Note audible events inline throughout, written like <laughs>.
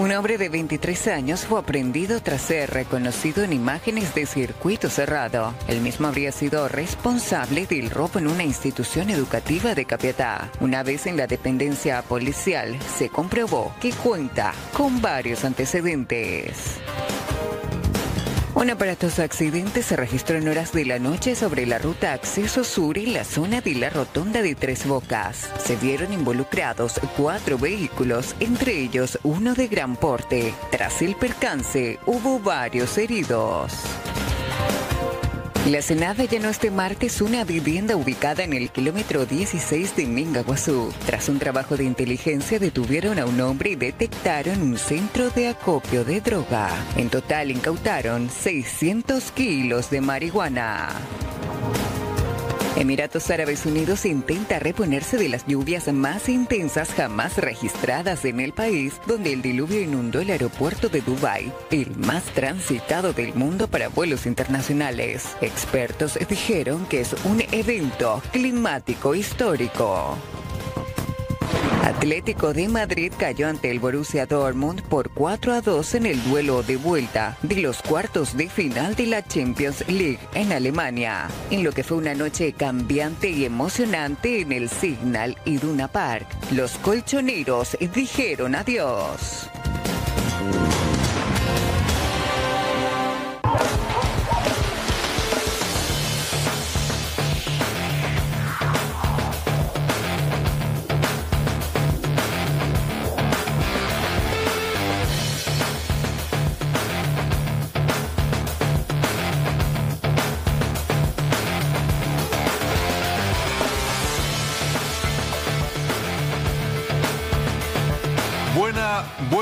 Un hombre de 23 años fue aprendido tras ser reconocido en imágenes de circuito cerrado. El mismo habría sido responsable del robo en una institución educativa de Capiatá. Una vez en la dependencia policial, se comprobó que cuenta con varios antecedentes. Un aparatoso accidente se registró en horas de la noche sobre la ruta Acceso Sur en la zona de la Rotonda de Tres Bocas. Se vieron involucrados cuatro vehículos, entre ellos uno de gran porte. Tras el percance, hubo varios heridos. La Senada llenó este martes una vivienda ubicada en el kilómetro 16 de Mingaguazú. Tras un trabajo de inteligencia detuvieron a un hombre y detectaron un centro de acopio de droga. En total incautaron 600 kilos de marihuana. Emiratos Árabes Unidos intenta reponerse de las lluvias más intensas jamás registradas en el país, donde el diluvio inundó el aeropuerto de Dubái, el más transitado del mundo para vuelos internacionales. Expertos dijeron que es un evento climático histórico. Atlético de Madrid cayó ante el Borussia Dortmund por 4 a 2 en el duelo de vuelta de los cuartos de final de la Champions League en Alemania, en lo que fue una noche cambiante y emocionante en el Signal Iduna Park. Los colchoneros dijeron adiós.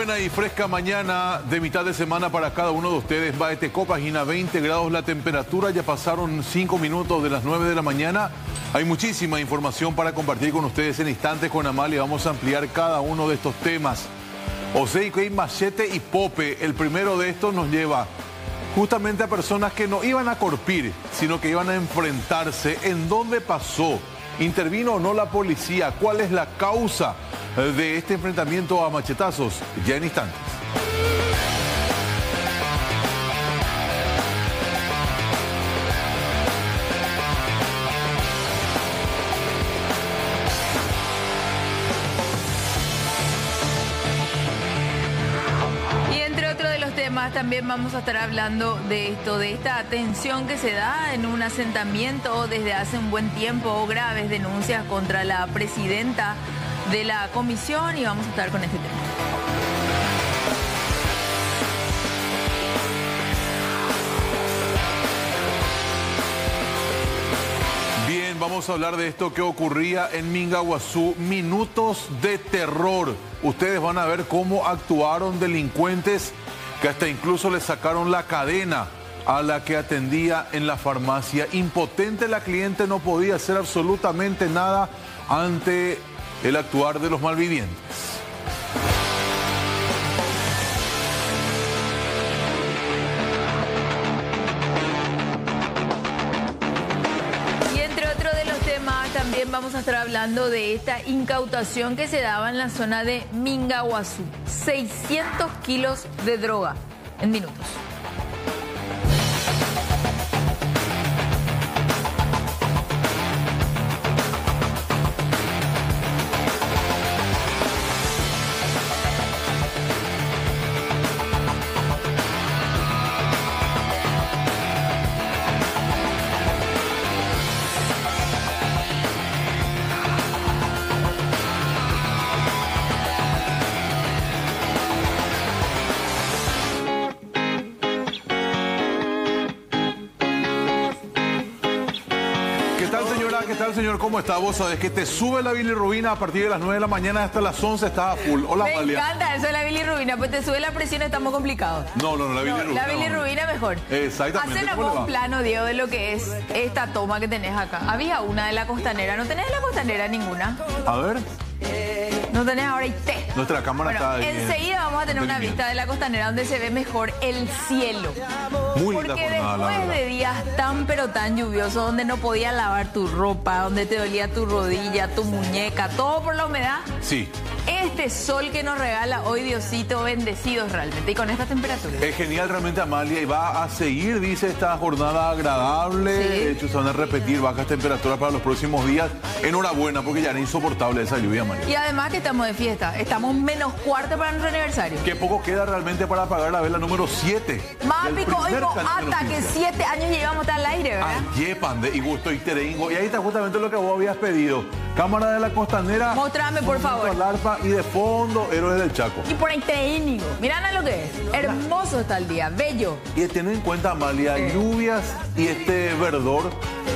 Buena, y fresca mañana de mitad de semana para cada uno de ustedes. Baeteco, página 20 grados la temperatura. Ya pasaron 5 minutos de las 9 de la mañana. Hay muchísima información para compartir con ustedes en instantes con Amalia. Vamos a ampliar cada uno de estos temas. Osei, Machete y Pope. El primero de estos nos lleva justamente a personas que no iban a corpir, sino que iban a enfrentarse. ¿En dónde pasó? ¿Intervino o no la policía? ¿Cuál es la causa de este enfrentamiento a machetazos? Ya en instantes. Y entre otros de los temas también vamos a estar hablando de esto, de esta atención que se da en un asentamiento desde hace un buen tiempo, graves denuncias contra la presidenta de la comisión y vamos a estar con este tema. Bien, vamos a hablar de esto que ocurría en Mingaguazú. Minutos de terror. Ustedes van a ver cómo actuaron delincuentes que hasta incluso le sacaron la cadena a la que atendía en la farmacia. Impotente la cliente no podía hacer absolutamente nada ante el actuar de los malvivientes. Y entre otros de los temas también vamos a estar hablando de esta incautación que se daba en la zona de Mingaguazú. 600 kilos de droga en minutos. ¿Cómo está? Vos sabés que te sube la bilirrubina a partir de las 9 de la mañana hasta las 11 está a full. Hola, Me Amalia. encanta eso de la bilirrubina, pues te sube la presión, estamos complicados. No, no, no, la No, bilirrubina. la bilirrubina mejor. Exactamente. Hacenos ¿Cómo le va? un plano, Diego, de lo que es esta toma que tenés acá. Había una de la costanera, ¿no tenés de la costanera ninguna? A ver, No tenés ahora y té. nuestra cámara Bueno, está bien. enseguida vamos a tener una vista de la costanera donde se ve mejor el cielo. Muy Porque jornada, después de días tan pero tan lluviosos, donde no podías lavar tu ropa, donde te dolía tu rodilla, tu muñeca, todo por la humedad, Sí. Este sol que nos regala hoy Diosito, bendecidos realmente. Y con esta temperatura. Es genial realmente Amalia y va a seguir, dice, esta jornada agradable. De hecho, se van a repetir bajas temperaturas para los próximos días. Enhorabuena, porque ya era insoportable esa lluvia, Amalia. Y además que estamos de fiesta. Estamos menos cuarto para nuestro aniversario. Que poco queda realmente para pagar la vela número 7. Más pico, hasta que 7 años llevamos hasta al aire, ¿verdad? Ay, pande, y gusto y terengo. Y ahí está justamente lo que vos habías pedido. Cámara de la costanera. Mostrame, por favor. Y de fondo, Héroes del Chaco. Y por ahí teínigo. Mirá lo que es. Hermoso está el día, bello. Y teniendo en cuenta, Amalia, lluvias y este verdor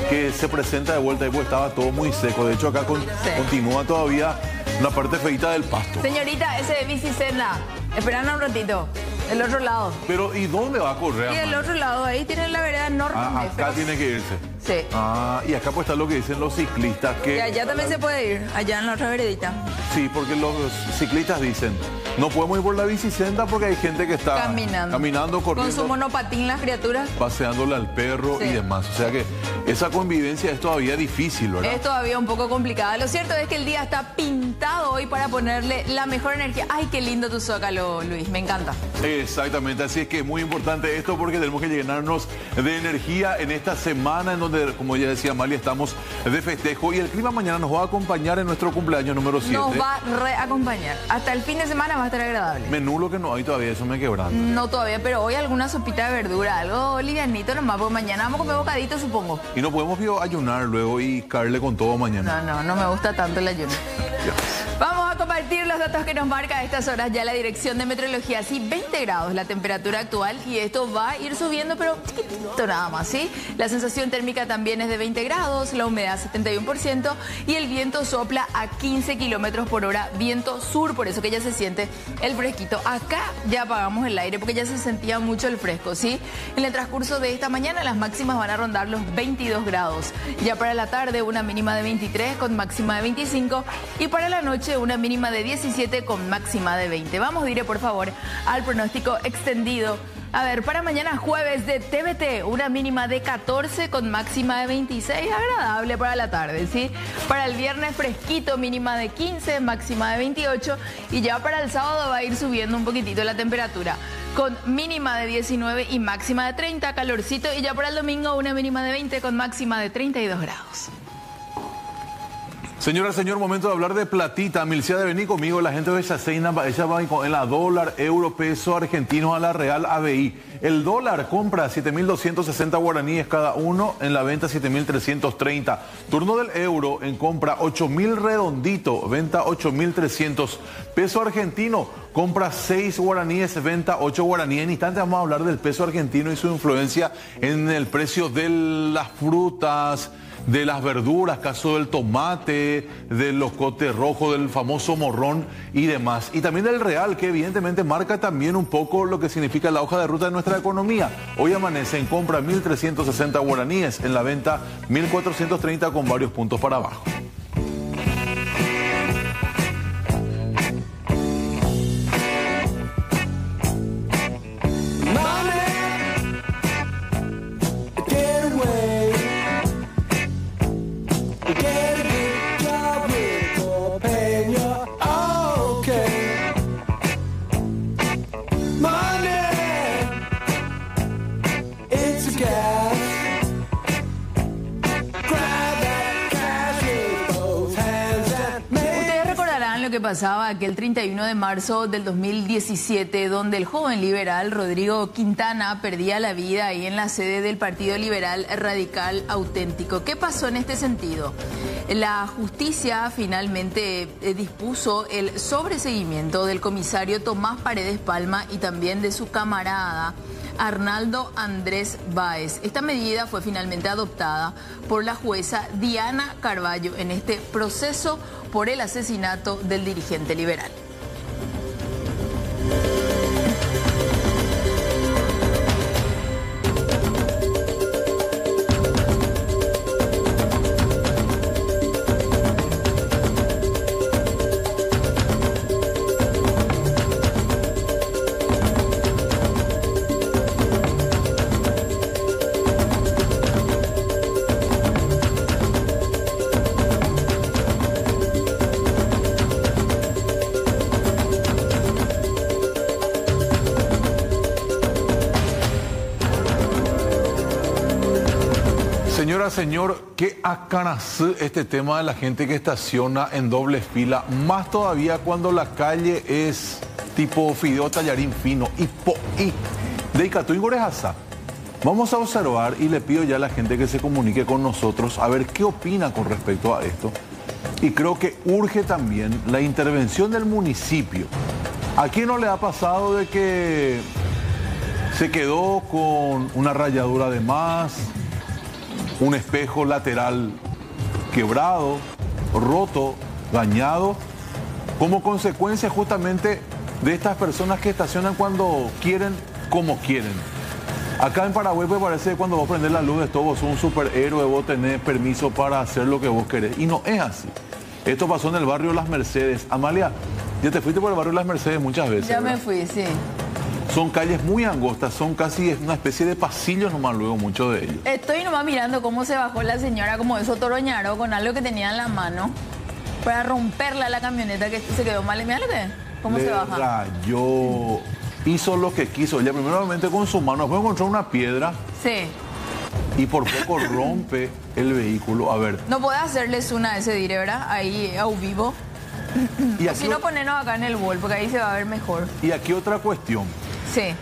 que se presenta de vuelta. Ahí estaba todo muy seco. De hecho, acá continúa todavía la parte feita del pasto. Señorita, ese de bicicenda. Esperando un ratito. El otro lado. Pero, ¿y dónde va a correr? Y el otro lado, ahí tiene la vereda enorme. Ah, acá tiene que irse. Sí. Ah, y acá pues está lo que dicen los ciclistas que... Y allá también se puede ir, allá en la otra veredita. Sí, porque los ciclistas dicen, no podemos ir por la bicicenda porque hay gente que está caminando, caminando corriendo. Con su monopatín las criaturas. Paseándole al perro y demás. O sea que esa convivencia es todavía difícil, ¿verdad? Es todavía un poco complicada. Lo cierto es que el día está pintado hoy para ponerle la mejor energía. Ay, qué lindo tu zócalo, Luis, me encanta. Exactamente, así es que es muy importante esto porque tenemos que llenarnos de energía en esta semana en donde, como ya decía Amalia, estamos de festejo y el clima mañana nos va a acompañar en nuestro cumpleaños número 7. Nos va a reacompañar. Hasta el fin de semana va a estar agradable. Menú lo que no hay todavía, eso me quebranta. No todavía, pero hoy alguna sopita de verdura, algo livianito nomás, porque mañana vamos a comer bocadito, supongo. Y no podemos ayunar luego y caerle con todo mañana. No, no, no me gusta tanto el ayuno. <laughs> Vamos a compartir los datos que nos marca a estas horas ya la dirección de meteorología. Sí, 20 grados la temperatura actual y esto va a ir subiendo, pero chiquitito nada más, ¿sí? La sensación térmica también es de 20 grados, la humedad 71% y el viento sopla a 15 kilómetros por hora, viento sur, por eso que ya se siente el fresquito. Acá ya apagamos el aire porque ya se sentía mucho el fresco, ¿sí? En el transcurso de esta mañana las máximas van a rondar los 22 grados. Ya para la tarde una mínima de 23 con máxima de 25 y para la noche una mínima de 17 con máxima de 20. Vamos, diré por favor, al pronóstico extendido. A ver, para mañana jueves de TVT, una mínima de 14 con máxima de 26, agradable para la tarde, ¿sí? Para el viernes fresquito, mínima de 15, máxima de 28 y ya para el sábado va a ir subiendo un poquitito la temperatura con mínima de 19 y máxima de 30, calorcito y ya para el domingo una mínima de 20 con máxima de 32 grados. Señora, señor, momento de hablar de platita. Milcia de venir conmigo, la gente de Chaseina, ella va en la dólar, euro, peso argentino a la real ABI. El dólar compra 7.260 guaraníes cada uno, en la venta 7.330. Turno del euro en compra 8.000 redondito, venta 8.300. Peso argentino compra 6 guaraníes, venta 8 guaraníes. En instante vamos a hablar del peso argentino y su influencia en el precio de las frutas de las verduras, caso del tomate, de los cotes rojos, del famoso morrón y demás. Y también del real, que evidentemente marca también un poco lo que significa la hoja de ruta de nuestra economía. Hoy amanece en compra 1.360 guaraníes, en la venta 1.430 con varios puntos para abajo. Que pasaba aquel 31 de marzo del 2017, donde el joven liberal Rodrigo Quintana perdía la vida ahí en la sede del Partido Liberal Radical Auténtico. ¿Qué pasó en este sentido? La justicia finalmente eh, dispuso el sobreseguimiento del comisario Tomás Paredes Palma y también de su camarada Arnaldo Andrés Báez. Esta medida fue finalmente adoptada por la jueza Diana Carballo en este proceso por el asesinato del dirigente liberal. Señor, qué acanas este tema de la gente que estaciona en doble fila, más todavía cuando la calle es tipo fideo tallarín fino y po y de y Vamos a observar y le pido ya a la gente que se comunique con nosotros a ver qué opina con respecto a esto. Y creo que urge también la intervención del municipio. ¿A quién no le ha pasado de que se quedó con una rayadura de más, un espejo lateral quebrado, roto, dañado, como consecuencia justamente de estas personas que estacionan cuando quieren, como quieren. Acá en Paraguay me parece que cuando vos prendés la luz de todo, vos sos un superhéroe, vos tenés permiso para hacer lo que vos querés. Y no es así. Esto pasó en el barrio Las Mercedes. Amalia, ya te fuiste por el barrio Las Mercedes muchas veces. Ya me fui, sí. Son calles muy angostas, son casi una especie de pasillos nomás luego, muchos de ellos. Estoy nomás mirando cómo se bajó la señora como eso toroñaro con algo que tenía en la mano para romperla la camioneta que se quedó mal. Mira lo que cómo se baja. Yo hizo lo que quiso. Ella primeramente con su mano, después encontró una piedra. Sí. Y por poco rompe el vehículo. A ver. No puede hacerles una de ese dire, ¿verdad? Ahí a vivo. Y si no, ponernos acá en el bol, porque ahí se va a ver mejor. Y aquí otra cuestión. Sí.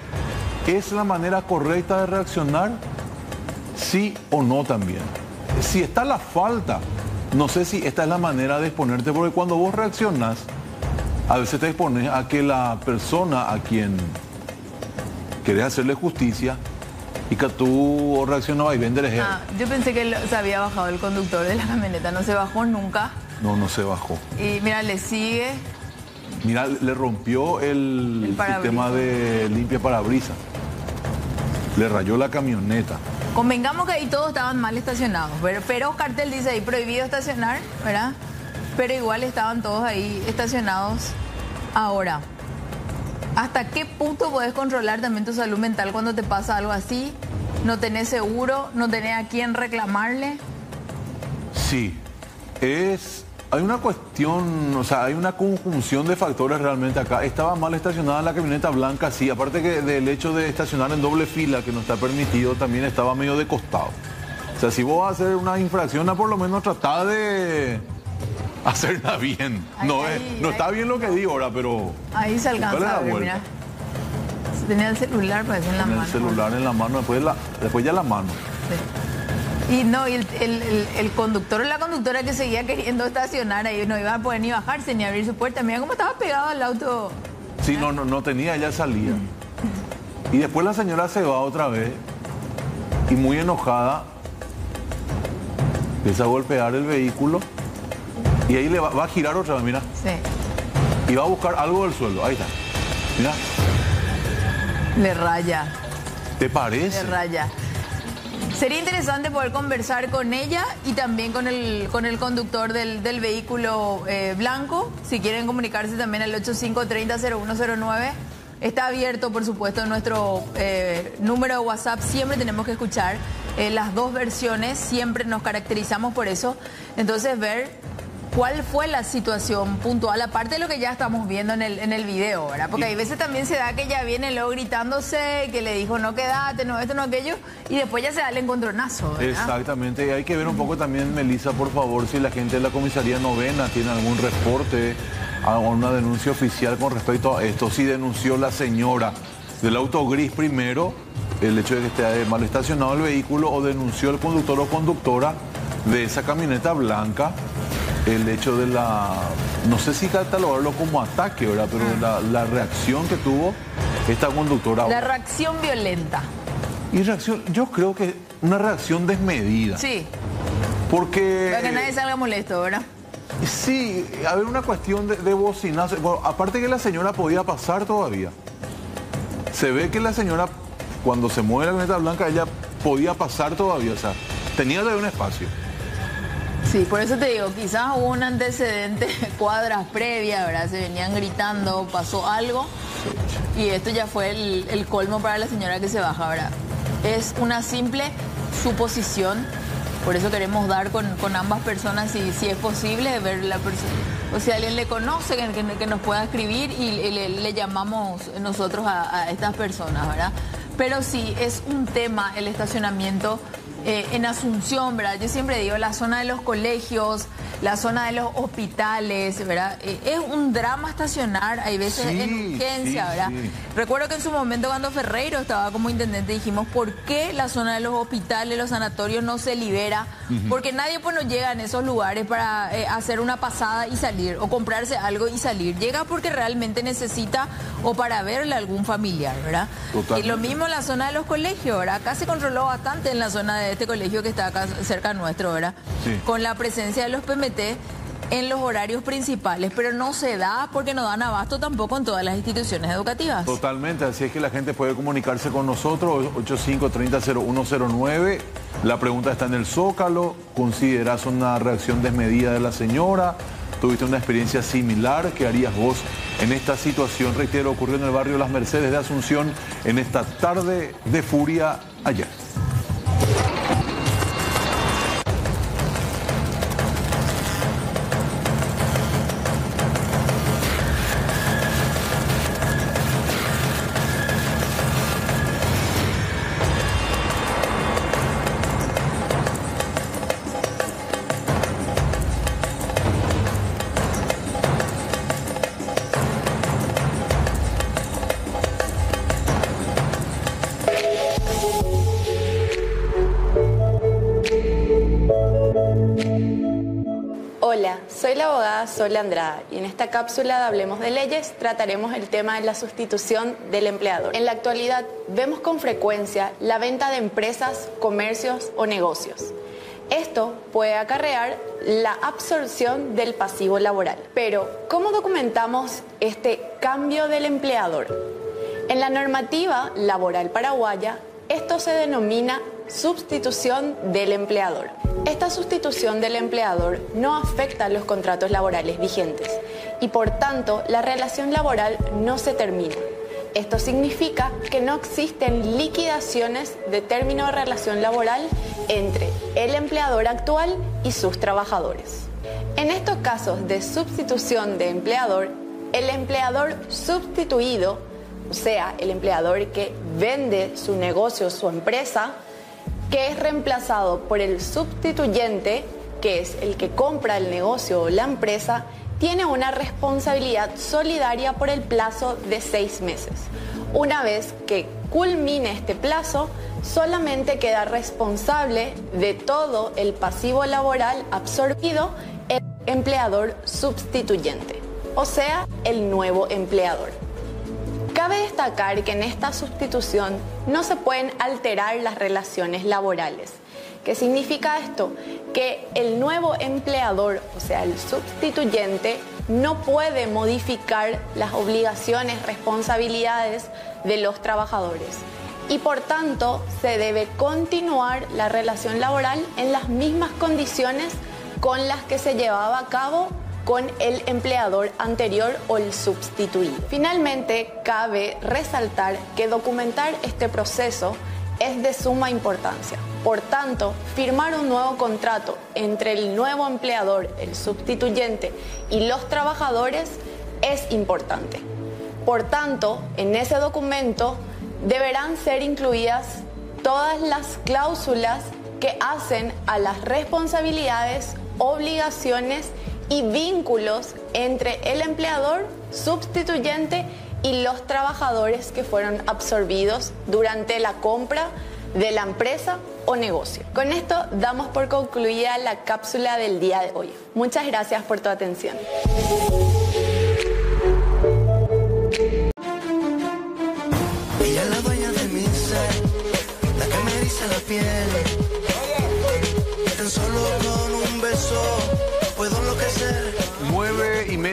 ¿Es la manera correcta de reaccionar? Sí o no también. Si está la falta, no sé si esta es la manera de exponerte, porque cuando vos reaccionas, a veces te expones a que la persona a quien querés hacerle justicia y que tú reaccionabas y vendes ah, Yo pensé que se había bajado el conductor de la camioneta, no se bajó nunca. No, no se bajó. Y mira, le sigue. Mira, le rompió el, sistema de limpia parabrisa. Le rayó la camioneta. Convengamos que ahí todos estaban mal estacionados, pero, pero cartel dice ahí prohibido estacionar, ¿verdad? Pero igual estaban todos ahí estacionados. Ahora, ¿hasta qué punto puedes controlar también tu salud mental cuando te pasa algo así? ¿No tenés seguro? ¿No tenés a quién reclamarle? Sí, es hay una cuestión, o sea, hay una conjunción de factores realmente acá. Estaba mal estacionada la camioneta blanca, sí. Aparte que del hecho de estacionar en doble fila, que no está permitido, también estaba medio de costado. O sea, si vos vas a hacer una infracción, por lo menos trata de <laughs> hacerla bien. no no está bien lo que digo ahora, pero... Ahí se alcanza a ver, mira. Tenía el celular, pues en la mano. el celular en la mano, después, la, después ya la mano. Sí. Y no, y el, conductor o la conductora que seguía queriendo estacionar ahí no iba a poder ni bajarse ni abrir su puerta. Mira cómo estaba pegado al auto. Sí, no, no, no tenía, ya salía. Y después la señora se va otra vez y muy enojada empieza a golpear el vehículo y ahí le va, va, a girar otra vez, mira. Sí. Y va a buscar algo del suelo. Ahí está. Mira. Le raya. ¿Te parece? Le raya. Sería interesante poder conversar con ella y también con el, con el conductor del, vehículo eh, blanco. Si quieren comunicarse también al 8530-0109. Está abierto, por supuesto, nuestro eh, número de WhatsApp. Siempre tenemos que escuchar eh, las dos versiones. Siempre nos caracterizamos por eso. Entonces, ver ¿Cuál fue la situación puntual? Aparte de lo que ya estamos viendo en el, en el video, ¿verdad? Porque hay veces también se da que ya viene luego gritándose, que le dijo no quédate, no esto, no aquello, y después ya se da el encontronazo, ¿verdad? Exactamente, y hay que ver un poco también, Melissa, por favor, si la gente de la comisaría novena tiene algún reporte, una denuncia oficial con respecto a esto. Si denunció la señora del auto gris primero, el hecho de que esté mal estacionado el vehículo, o denunció el conductor o conductora de esa camioneta blanca el hecho de la, no sé si catalogarlo como ataque, ¿verdad? Pero ah. la, reacción que tuvo esta conductora. La reacción violenta. Y reacción, yo creo que una reacción desmedida. Sí. Porque... Para que nadie salga molesto, ¿verdad? Sí, había una cuestión de, de bocinazo. aparte que la señora podía pasar todavía. Se ve que la señora, cuando se mueve la camioneta blanca, ella podía pasar todavía. O sea, tenía todavía un espacio. Sí, por eso te digo, quizás hubo un antecedente, cuadras previas, ¿verdad? Se venían gritando, pasó algo y esto ya fue el, colmo para la señora que se baja, ¿verdad? Es una simple suposición, por eso queremos dar con, ambas personas si, si es posible ver la persona. O si alguien le conoce, que, nos pueda escribir y le, llamamos nosotros a estas personas, ¿verdad? Pero sí, es un tema el estacionamiento eh, en Asunción, ¿verdad? Yo siempre digo, la zona de los colegios, la zona de los hospitales, ¿verdad? Eh, es un drama estacionar, hay veces en urgencia, ¿verdad? Recuerdo que en su momento cuando Ferreiro estaba como intendente dijimos, ¿por qué la zona de los hospitales, los sanatorios no se libera? Porque nadie pues no llega en esos lugares para eh, hacer una pasada y salir o comprarse algo y salir. Llega porque realmente necesita o para verle a algún familiar, ¿verdad? Y lo mismo en la zona de los colegios, ¿verdad? Acá se controló bastante en la zona de este colegio que está acá cerca nuestro, ¿verdad? Con la presencia de los PMT en los horarios principales, pero no se da porque no dan abasto tampoco en todas las instituciones educativas. Totalmente, así es que la gente puede comunicarse con nosotros, 85300109. La pregunta está en el Zócalo, ¿consideras una reacción desmedida de la señora? ¿Tuviste una experiencia similar? ¿Qué harías vos en esta situación? Reitero, ocurrió en el barrio Las Mercedes de Asunción en esta tarde de furia ayer. Y en esta cápsula de Hablemos de Leyes trataremos el tema de la sustitución del empleador. En la actualidad vemos con frecuencia la venta de empresas, comercios o negocios. Esto puede acarrear la absorción del pasivo laboral. Pero, ¿cómo documentamos este cambio del empleador? En la normativa laboral paraguaya, esto se denomina sustitución del empleador. Esta sustitución del empleador no afecta a los contratos laborales vigentes y por tanto la relación laboral no se termina. Esto significa que no existen liquidaciones de término de relación laboral entre el empleador actual y sus trabajadores. En estos casos de sustitución de empleador, el empleador sustituido o sea, el empleador que vende su negocio, su empresa, que es reemplazado por el sustituyente, que es el que compra el negocio o la empresa, tiene una responsabilidad solidaria por el plazo de seis meses. Una vez que culmine este plazo, solamente queda responsable de todo el pasivo laboral absorbido el empleador sustituyente, o sea, el nuevo empleador. Cabe destacar que en esta sustitución no se pueden alterar las relaciones laborales. ¿Qué significa esto? Que el nuevo empleador, o sea, el sustituyente, no puede modificar las obligaciones, responsabilidades de los trabajadores. Y por tanto, se debe continuar la relación laboral en las mismas condiciones con las que se llevaba a cabo con el empleador anterior o el sustituido. Finalmente, cabe resaltar que documentar este proceso es de suma importancia. Por tanto, firmar un nuevo contrato entre el nuevo empleador, el sustituyente y los trabajadores es importante. Por tanto, en ese documento deberán ser incluidas todas las cláusulas que hacen a las responsabilidades, obligaciones y vínculos entre el empleador substituyente y los trabajadores que fueron absorbidos durante la compra de la empresa o negocio. Con esto damos por concluida la cápsula del día de hoy. Muchas gracias por tu atención.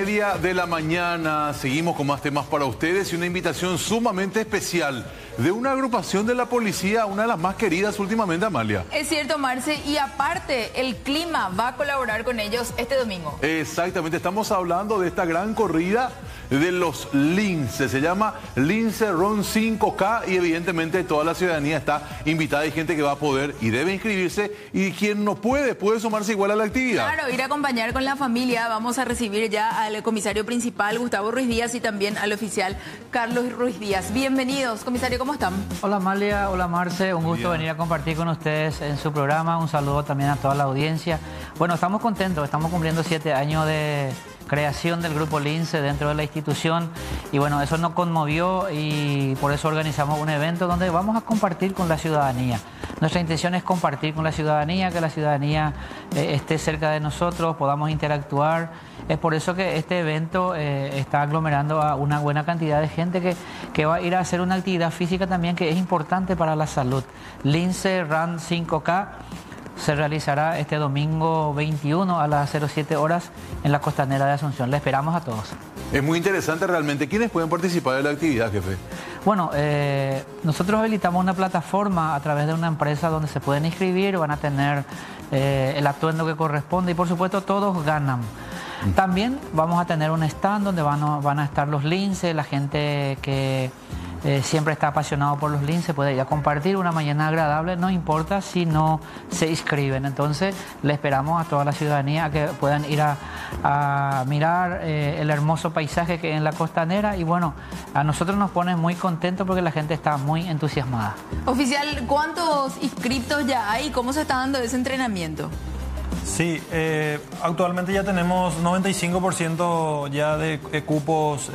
Media de la mañana. Seguimos con más temas para ustedes y una invitación sumamente especial de una agrupación de la policía, una de las más queridas últimamente, Amalia. Es cierto, Marce, y aparte, el clima va a colaborar con ellos este domingo. Exactamente, estamos hablando de esta gran corrida de los Lince. Se llama Lince Run 5K y evidentemente toda la ciudadanía está invitada. Hay gente que va a poder y debe inscribirse y quien no puede, puede sumarse igual a la actividad. Claro, ir a acompañar con la familia. Vamos a recibir ya al comisario principal, Gustavo Ruiz Díaz, y también al oficial Carlos Ruiz Díaz. Bienvenidos, comisario, ¿cómo están? Hola Amalia, hola Marce, un gusto venir a compartir con ustedes en su programa. Un saludo también a toda la audiencia. Bueno, estamos contentos, estamos cumpliendo siete años de creación del Grupo Lince dentro de la institución y bueno, eso nos conmovió y por eso organizamos un evento donde vamos a compartir con la ciudadanía. Nuestra intención es compartir con la ciudadanía, que la ciudadanía eh, esté cerca de nosotros, podamos interactuar. Es por eso que este evento eh, está aglomerando a una buena cantidad de gente que, que va a ir a hacer una actividad física también que es importante para la salud. Lince Run 5K se realizará este domingo 21 a las 07 horas en la costanera de Asunción. Le esperamos a todos. Es muy interesante realmente. ¿Quiénes pueden participar de la actividad, jefe? Bueno, eh, nosotros habilitamos una plataforma a través de una empresa donde se pueden inscribir, van a tener eh, el atuendo que corresponde y por supuesto todos ganan. También vamos a tener un stand donde van a, van a estar los linces, la gente que eh, siempre está apasionado por los linces, puede ir a compartir una mañana agradable, no importa si no se inscriben. Entonces le esperamos a toda la ciudadanía a que puedan ir a, mirar eh, el hermoso paisaje que hay en la costanera y bueno, a nosotros nos pone muy contentos porque la gente está muy entusiasmada. Oficial, ¿cuántos inscriptos ya hay? ¿Cómo se está dando ese entrenamiento? Sí, eh, actualmente ya tenemos 95% ya de cupos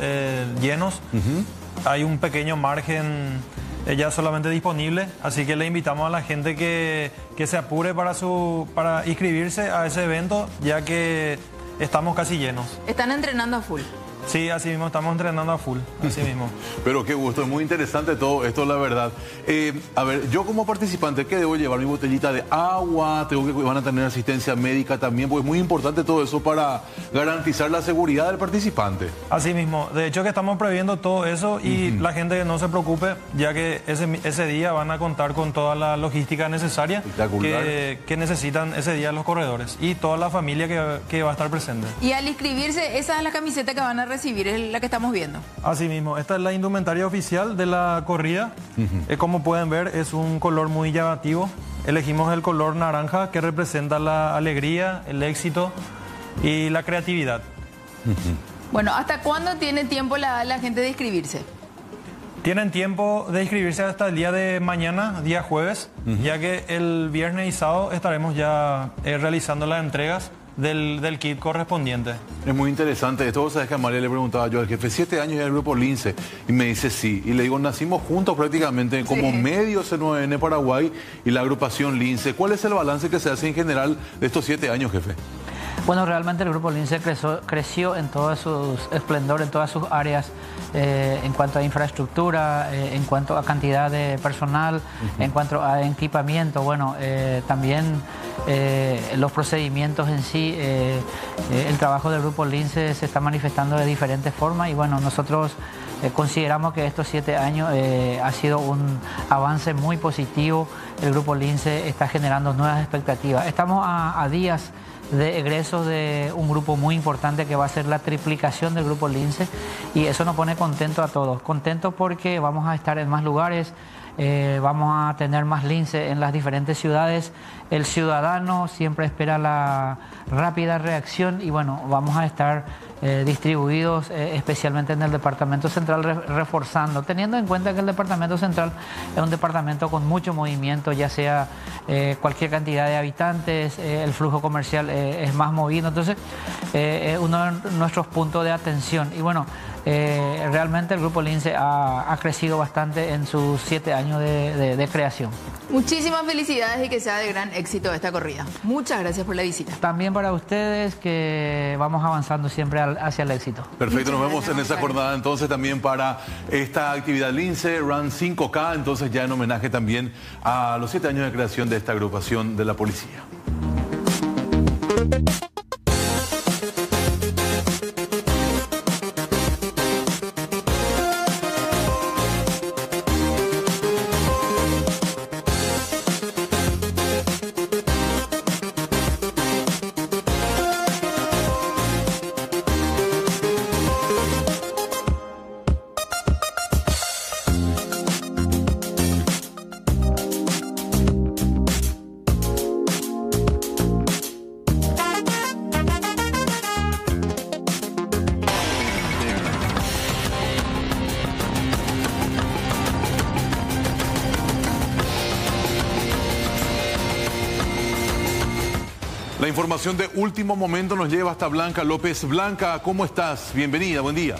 llenos hay un pequeño margen eh, ya solamente disponible, así que le invitamos a la gente que, que se apure para, su, para inscribirse a ese evento, ya que estamos casi llenos. Están entrenando a full. Sí, así mismo, estamos entrenando a full, así <laughs> mismo. Pero qué gusto, es muy interesante todo esto, la verdad. Eh, a ver, yo como participante, ¿qué debo llevar? Mi botellita de agua, tengo que van a tener asistencia médica también, pues es muy importante todo eso para garantizar la seguridad del participante. Así mismo, de hecho que estamos previendo todo eso y la gente no se preocupe, ya que ese, ese día van a contar con toda la logística necesaria que, que, necesitan ese día los corredores y toda la familia que, que va a estar presente. Y al inscribirse, esa es la camiseta que van a recibir, es la que estamos viendo. Así mismo, esta es la indumentaria oficial de la corrida. Eh, como pueden ver, es un color muy llamativo. Elegimos el color naranja que representa la alegría, el éxito y la creatividad. Bueno, ¿hasta cuándo tiene tiempo la, gente de inscribirse? Tienen tiempo de inscribirse hasta el día de mañana, día jueves, ya que el viernes y sábado estaremos ya eh, realizando las entregas del, kit correspondiente. Es muy interesante esto. Vos sabés que a María le preguntaba yo al jefe, siete años ya el grupo Lince, y me dice sí. Y le digo, nacimos juntos prácticamente como medio C9N Paraguay y la agrupación Lince. ¿Cuál es el balance que se hace en general de estos siete años, jefe? Bueno, realmente el Grupo Lince creció, creció en todo su esplendor, en todas sus áreas, eh, en cuanto a infraestructura, eh, en cuanto a cantidad de personal, en cuanto a equipamiento, bueno, eh, también los procedimientos en sí, el trabajo del Grupo Lince se está manifestando de diferentes formas y bueno, nosotros consideramos que estos siete años ha sido un avance muy positivo, el Grupo Lince está generando nuevas expectativas. Estamos a días de egresos de un grupo muy importante que va a ser la triplicación del grupo Lince y eso nos pone contento a todos. Contentos porque vamos a estar en más lugares, eh, vamos a tener más lince en las diferentes ciudades. El ciudadano siempre espera la rápida reacción y bueno, vamos a estar eh, distribuidos eh, especialmente en el Departamento Central reforzando, teniendo en cuenta que el Departamento Central es un departamento con mucho movimiento, ya sea cualquier cantidad de habitantes, el flujo comercial es más movido, entonces es uno de nuestros puntos de atención. Y bueno, eh, realmente el Grupo Lince ha, crecido bastante en sus siete años de, creación. Muchísimas felicidades y que sea de gran éxito esta corrida. Muchas gracias por la visita. También para ustedes que vamos avanzando siempre hacia el éxito. Perfecto, nos vemos en esa jornada entonces también para esta actividad Lince Run 5K, entonces ya en homenaje también a los siete años de creación de esta agrupación de la policía. Información de último momento nos lleva hasta Blanca López. Blanca, ¿cómo estás? Bienvenida, buen día.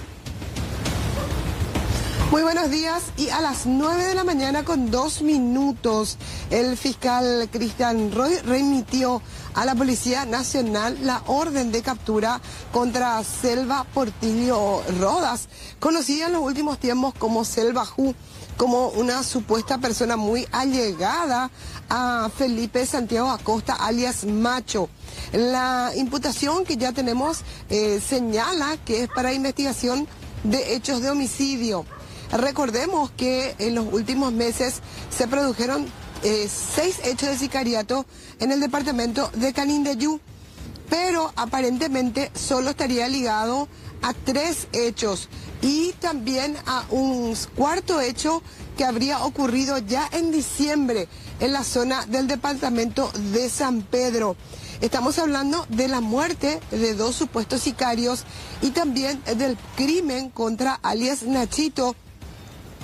Muy buenos días y a las 9 de la mañana con dos minutos el fiscal Cristian Roy remitió a la Policía Nacional la orden de captura contra Selva Portillo Rodas, conocida en los últimos tiempos como Selva Ju como una supuesta persona muy allegada a Felipe Santiago Acosta, alias Macho. La imputación que ya tenemos eh, señala que es para investigación de hechos de homicidio. Recordemos que en los últimos meses se produjeron eh, seis hechos de sicariato en el departamento de Canindeyú, pero aparentemente solo estaría ligado a tres hechos y también a un cuarto hecho que habría ocurrido ya en diciembre en la zona del departamento de San Pedro. Estamos hablando de la muerte de dos supuestos sicarios y también del crimen contra alias Nachito,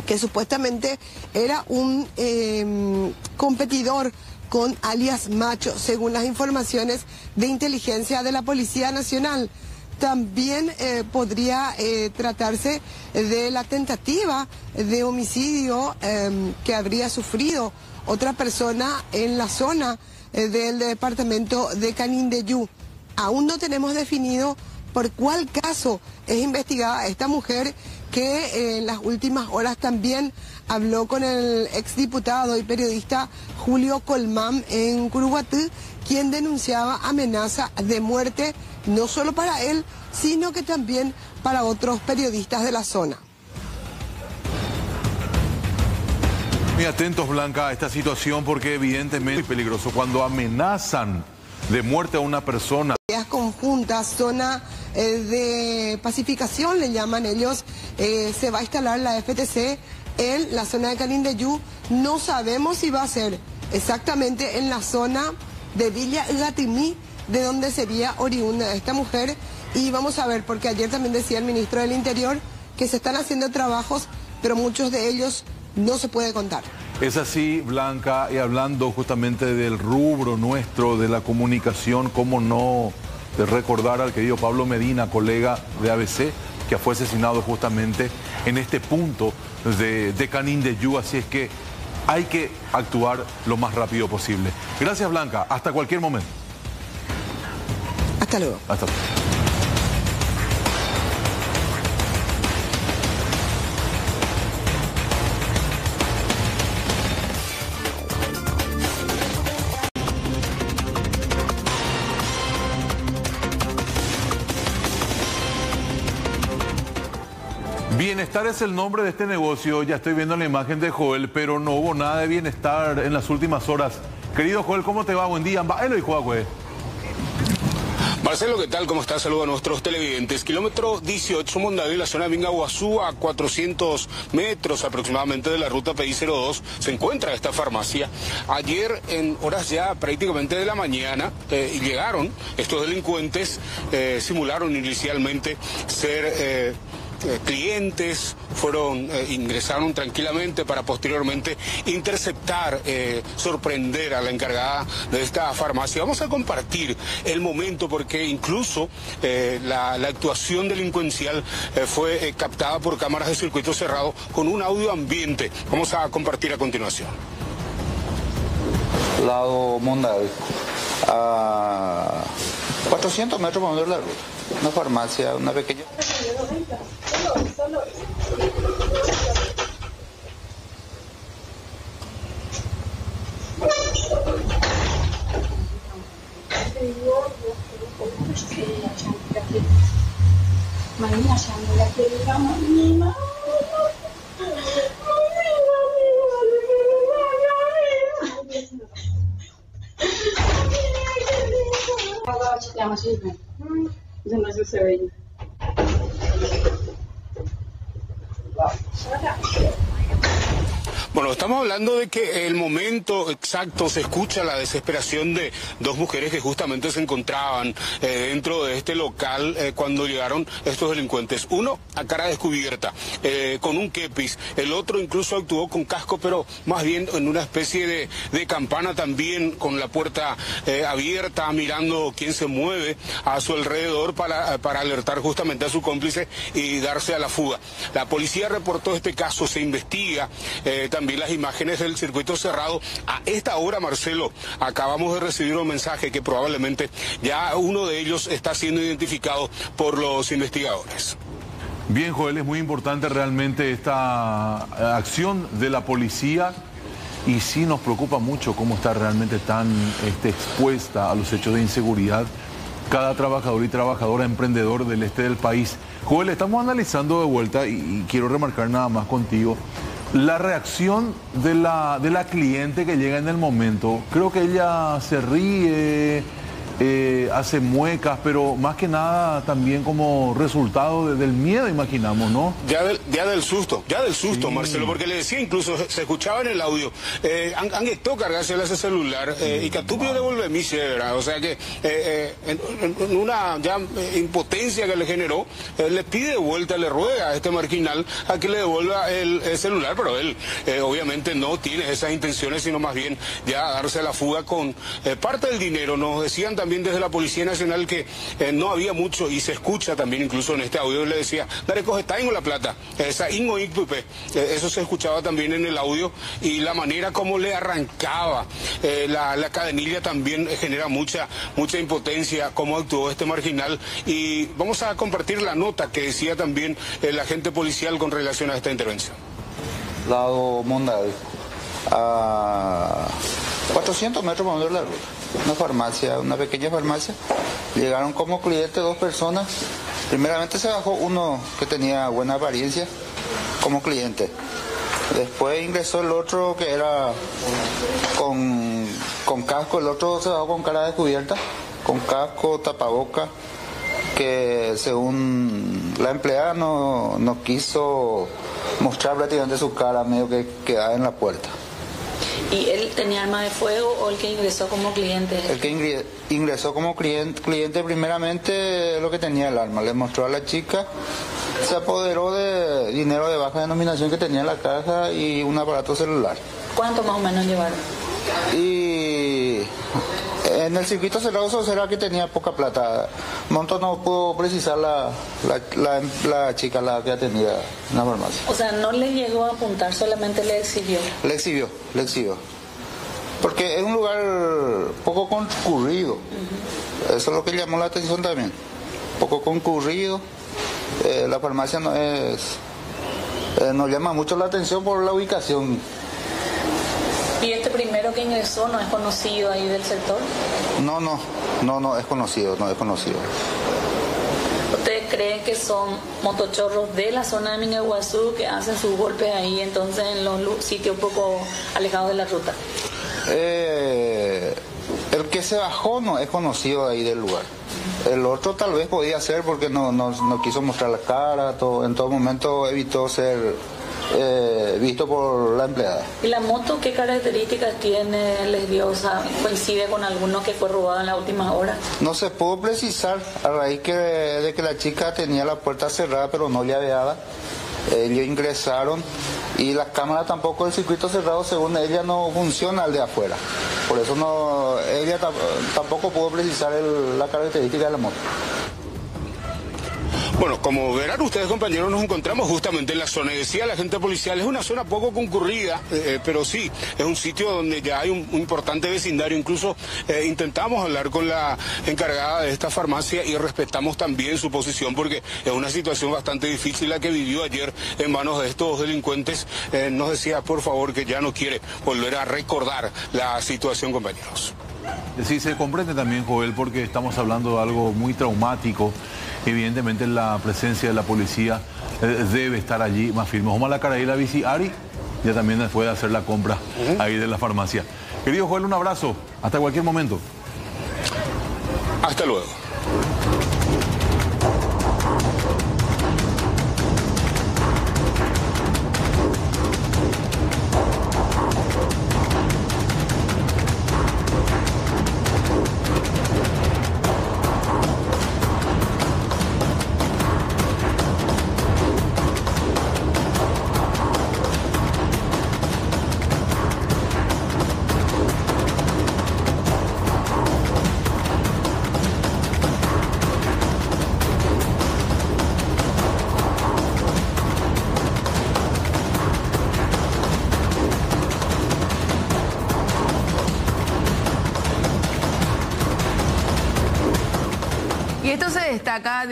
que supuestamente era un em, competidor con alias Macho, según las informaciones de inteligencia de la Policía Nacional. También eh, podría eh, tratarse de la tentativa de homicidio em, que habría sufrido otra persona en la zona del departamento de Canindeyú. Aún no tenemos definido por cuál caso es investigada esta mujer que en las últimas horas también habló con el exdiputado y periodista Julio Colmán en Curuguatú, quien denunciaba amenaza de muerte no solo para él, sino que también para otros periodistas de la zona. Muy atentos, Blanca, a esta situación porque evidentemente es peligroso cuando amenazan de muerte a una persona. Conjuntas, zona eh, de pacificación le llaman ellos, eh, se va a instalar la FTC en la zona de Canindeyú. No sabemos si va a ser exactamente en la zona de Villa Gatimí, de donde sería oriunda esta mujer. Y vamos a ver, porque ayer también decía el ministro del Interior que se están haciendo trabajos, pero muchos de ellos no se puede contar. Es así, Blanca, y hablando justamente del rubro nuestro de la comunicación, cómo no de recordar al querido Pablo Medina, colega de ABC, que fue asesinado justamente en este punto de, de Canín de Yu, así es que hay que actuar lo más rápido posible. Gracias, Blanca. Hasta cualquier momento. Hasta luego. Hasta luego. Bienestar es el nombre de este negocio. Ya estoy viendo la imagen de Joel, pero no hubo nada de bienestar en las últimas horas. Querido Joel, ¿cómo te va? Buen día. y Marcelo, ¿qué tal? ¿Cómo estás? Saludos a nuestros televidentes. Kilómetro 18, Mondavi, la zona de Vingaguazú, a 400 metros aproximadamente de la ruta PI02, se encuentra esta farmacia. Ayer, en horas ya prácticamente de la mañana, eh, llegaron estos delincuentes, eh, simularon inicialmente ser... Eh, eh, clientes fueron eh, ingresaron tranquilamente para posteriormente interceptar, eh, sorprender a la encargada de esta farmacia. Vamos a compartir el momento porque incluso la, actuación delincuencial fue captada por cámaras de circuito cerrado con un audio ambiente. Vamos a compartir a continuación. Lado Mondal, a 400 metros o menos largo. Una farmacia, una pequeña. is a necessary. Well, Bueno, estamos hablando de que el momento exacto se escucha la desesperación de dos mujeres que justamente se encontraban eh, dentro de este local eh, cuando llegaron estos delincuentes. Uno a cara descubierta, eh, con un kepis, el otro incluso actuó con casco, pero más bien en una especie de, campana también, con la puerta abierta, mirando quién se mueve a su alrededor para, para alertar justamente a su cómplice y darse a la fuga. La policía reportó este caso, se investiga también las imágenes del circuito cerrado. A esta hora, Marcelo, acabamos de recibir un mensaje que probablemente ya uno de ellos está siendo identificado por los investigadores. Bien, Joel, es muy importante realmente esta acción de la policía y sí nos preocupa mucho cómo está realmente tan este, expuesta a los hechos de inseguridad cada trabajador y trabajadora emprendedor del este del país. Joel, estamos analizando de vuelta y quiero remarcar nada más contigo la reacción de la, de la cliente que llega en el momento, creo que ella se ríe, eh, hace muecas, pero más que nada también como resultado del miedo, imaginamos, ¿no? Ya del, ya del susto, ya del susto, Marcelo, porque le decía incluso, se escuchaba en el audio, eh, han, han cargarse ese celular eh, y que tú devuelve mi ¿verdad? O sea que eh, en, una ya impotencia que le generó, le pide de vuelta, le ruega a este marginal a que le devuelva el, celular, pero él obviamente no tiene esas intenciones, sino más bien ya darse la fuga con parte del dinero. Nos decían también también desde la Policía Nacional que eh, no había mucho y se escucha también incluso en este audio, le decía, dale coge en la plata, esa ingo eh, eso se escuchaba también en el audio y la manera como le arrancaba eh, la, cadenilla también genera mucha, mucha impotencia, cómo actuó este marginal. Y vamos a compartir la nota que decía también el agente policial con relación a esta intervención. Lado Mondal, a 400 metros más de la ruta una farmacia, una pequeña farmacia. Llegaron como cliente dos personas. Primeramente se bajó uno que tenía buena apariencia como cliente. Después ingresó el otro que era con, con casco, el otro se bajó con cara descubierta, con casco, tapaboca, que según la empleada no, no quiso mostrar prácticamente su cara, medio que quedaba en la puerta. ¿Y él tenía arma de fuego o el que ingresó como cliente? El que ingresó como cliente, cliente primeramente lo que tenía el arma. Le mostró a la chica, se apoderó de dinero de baja denominación que tenía en la caja y un aparato celular. ¿Cuánto más o menos llevaron? Y en el circuito cerrado será que tenía poca plata. Monto no pudo precisar la, la, chica la que atendía en la farmacia. O sea, no le llegó a apuntar, solamente le exhibió. Le exhibió, le exhibió. Porque es un lugar poco concurrido. Eso es lo que llamó la atención también. Poco concurrido. Eh, la farmacia no es. Eh, nos llama mucho la atención por la ubicación ¿Y este primero que ingresó no es conocido ahí del sector? No, no, no, no es conocido, no es conocido. ¿Ustedes creen que son motochorros de la zona de Mingaguazú que hacen sus golpes ahí entonces en los sitios un poco alejados de la ruta? Eh, el que se bajó no es conocido ahí del lugar. El otro tal vez podía ser porque no, no, quiso mostrar la cara, todo, en todo momento evitó ser eh, visto por la empleada. ¿Y la moto qué características tiene, les dio? ¿Coincide con alguno que fue robado en la última hora? No se pudo precisar a raíz que, de que la chica tenía la puerta cerrada pero no llaveada. Ellos ingresaron y las cámaras tampoco del circuito cerrado según ella no funciona al de afuera. Por eso no ella tampoco pudo precisar la característica de la moto. Bueno, como verán ustedes compañeros, nos encontramos justamente en la zona. decía la gente policial, es una zona poco concurrida, eh, eh, pero sí, es un sitio donde ya hay un, importante vecindario. Incluso eh, intentamos hablar con la encargada de esta farmacia y respetamos también su posición porque es una situación bastante difícil la que vivió ayer en manos de estos delincuentes. nos decía, por favor, que ya no quiere volver a recordar la situación, compañeros. Sí, se comprende también, Joel, porque estamos hablando de algo muy traumático evidentemente la presencia de la policía eh, debe estar allí más firme. La cara y la bici Ari ya también después de hacer la compra ahí de la farmacia. Querido Joel, un abrazo. Hasta cualquier momento. Hasta luego.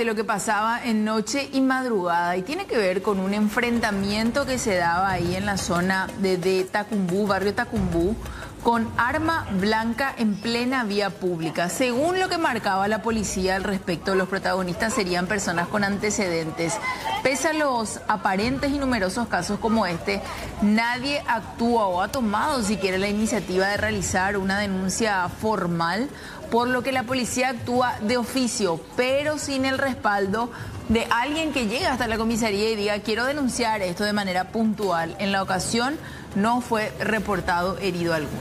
Lo que pasaba en noche y madrugada y tiene que ver con un enfrentamiento que se daba ahí en la zona de, Tacumbú, barrio Tacumbú, con arma blanca en plena vía pública. Según lo que marcaba la policía al respecto, los protagonistas serían personas con antecedentes. Pese a los aparentes y numerosos casos como este, nadie actúa o ha tomado siquiera la iniciativa de realizar una denuncia formal, por lo que la policía actúa de oficio, pero sin el respaldo de alguien que llega hasta la comisaría y diga quiero denunciar esto de manera puntual. En la ocasión no fue reportado herido alguno.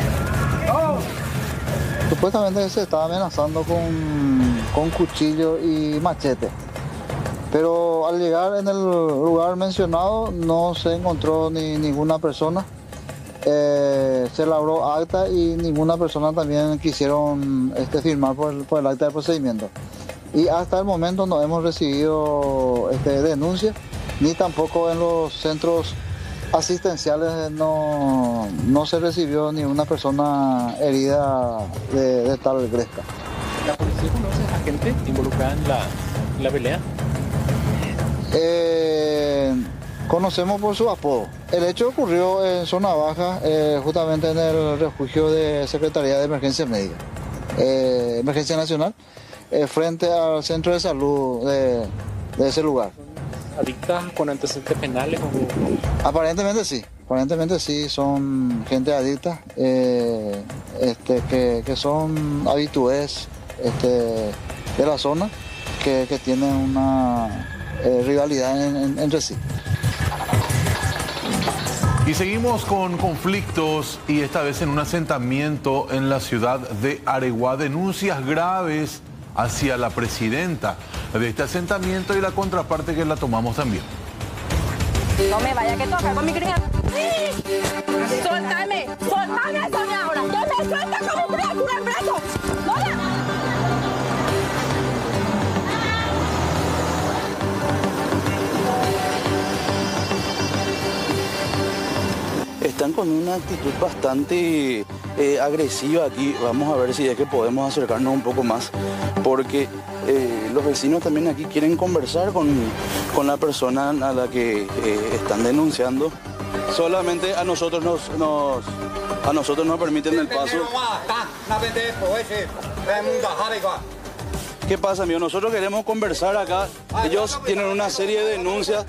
Supuestamente se estaba amenazando con, con cuchillo y machete. Pero al llegar en el lugar mencionado no se encontró ni ninguna persona. Eh, se labró acta y ninguna persona también quisieron este, firmar por el, por el acta de procedimiento. Y hasta el momento no hemos recibido este, denuncias, ni tampoco en los centros asistenciales no, no se recibió ni una persona herida de, de tal gresca. ¿La policía conoce a gente involucrada en la, en la pelea? Eh, conocemos por su apodo. El hecho ocurrió en zona baja, eh, justamente en el refugio de Secretaría de Emergencia Médica, eh, Emergencia Nacional, frente al centro de salud de, de ese lugar. ¿Adictas con antecedentes penales? O... Aparentemente sí, aparentemente sí, son gente adicta, eh, este, que, que son habitués este, de la zona, que, que tienen una eh, rivalidad en- en- entre sí. Y seguimos con conflictos y esta vez en un asentamiento en la ciudad de Areguá. Denuncias graves hacia la presidenta de este asentamiento y la contraparte que la tomamos también. No me vaya que toca con mi criminal. ¡Soltame! ¡Soltame, Sonia, ahora! ¡Que me suelta como un preso, un preso! ¡Sonia! Están con una actitud bastante eh, agresiva aquí. Vamos a ver si es que podemos acercarnos un poco más, porque eh, los vecinos también aquí quieren conversar con, con la persona a la que eh, están denunciando. Solamente a nosotros nos, nos- a nosotros nos permiten el paso. ¿Qué pasa, amigo? Nosotros queremos conversar acá. Ellos tienen una serie de denuncias.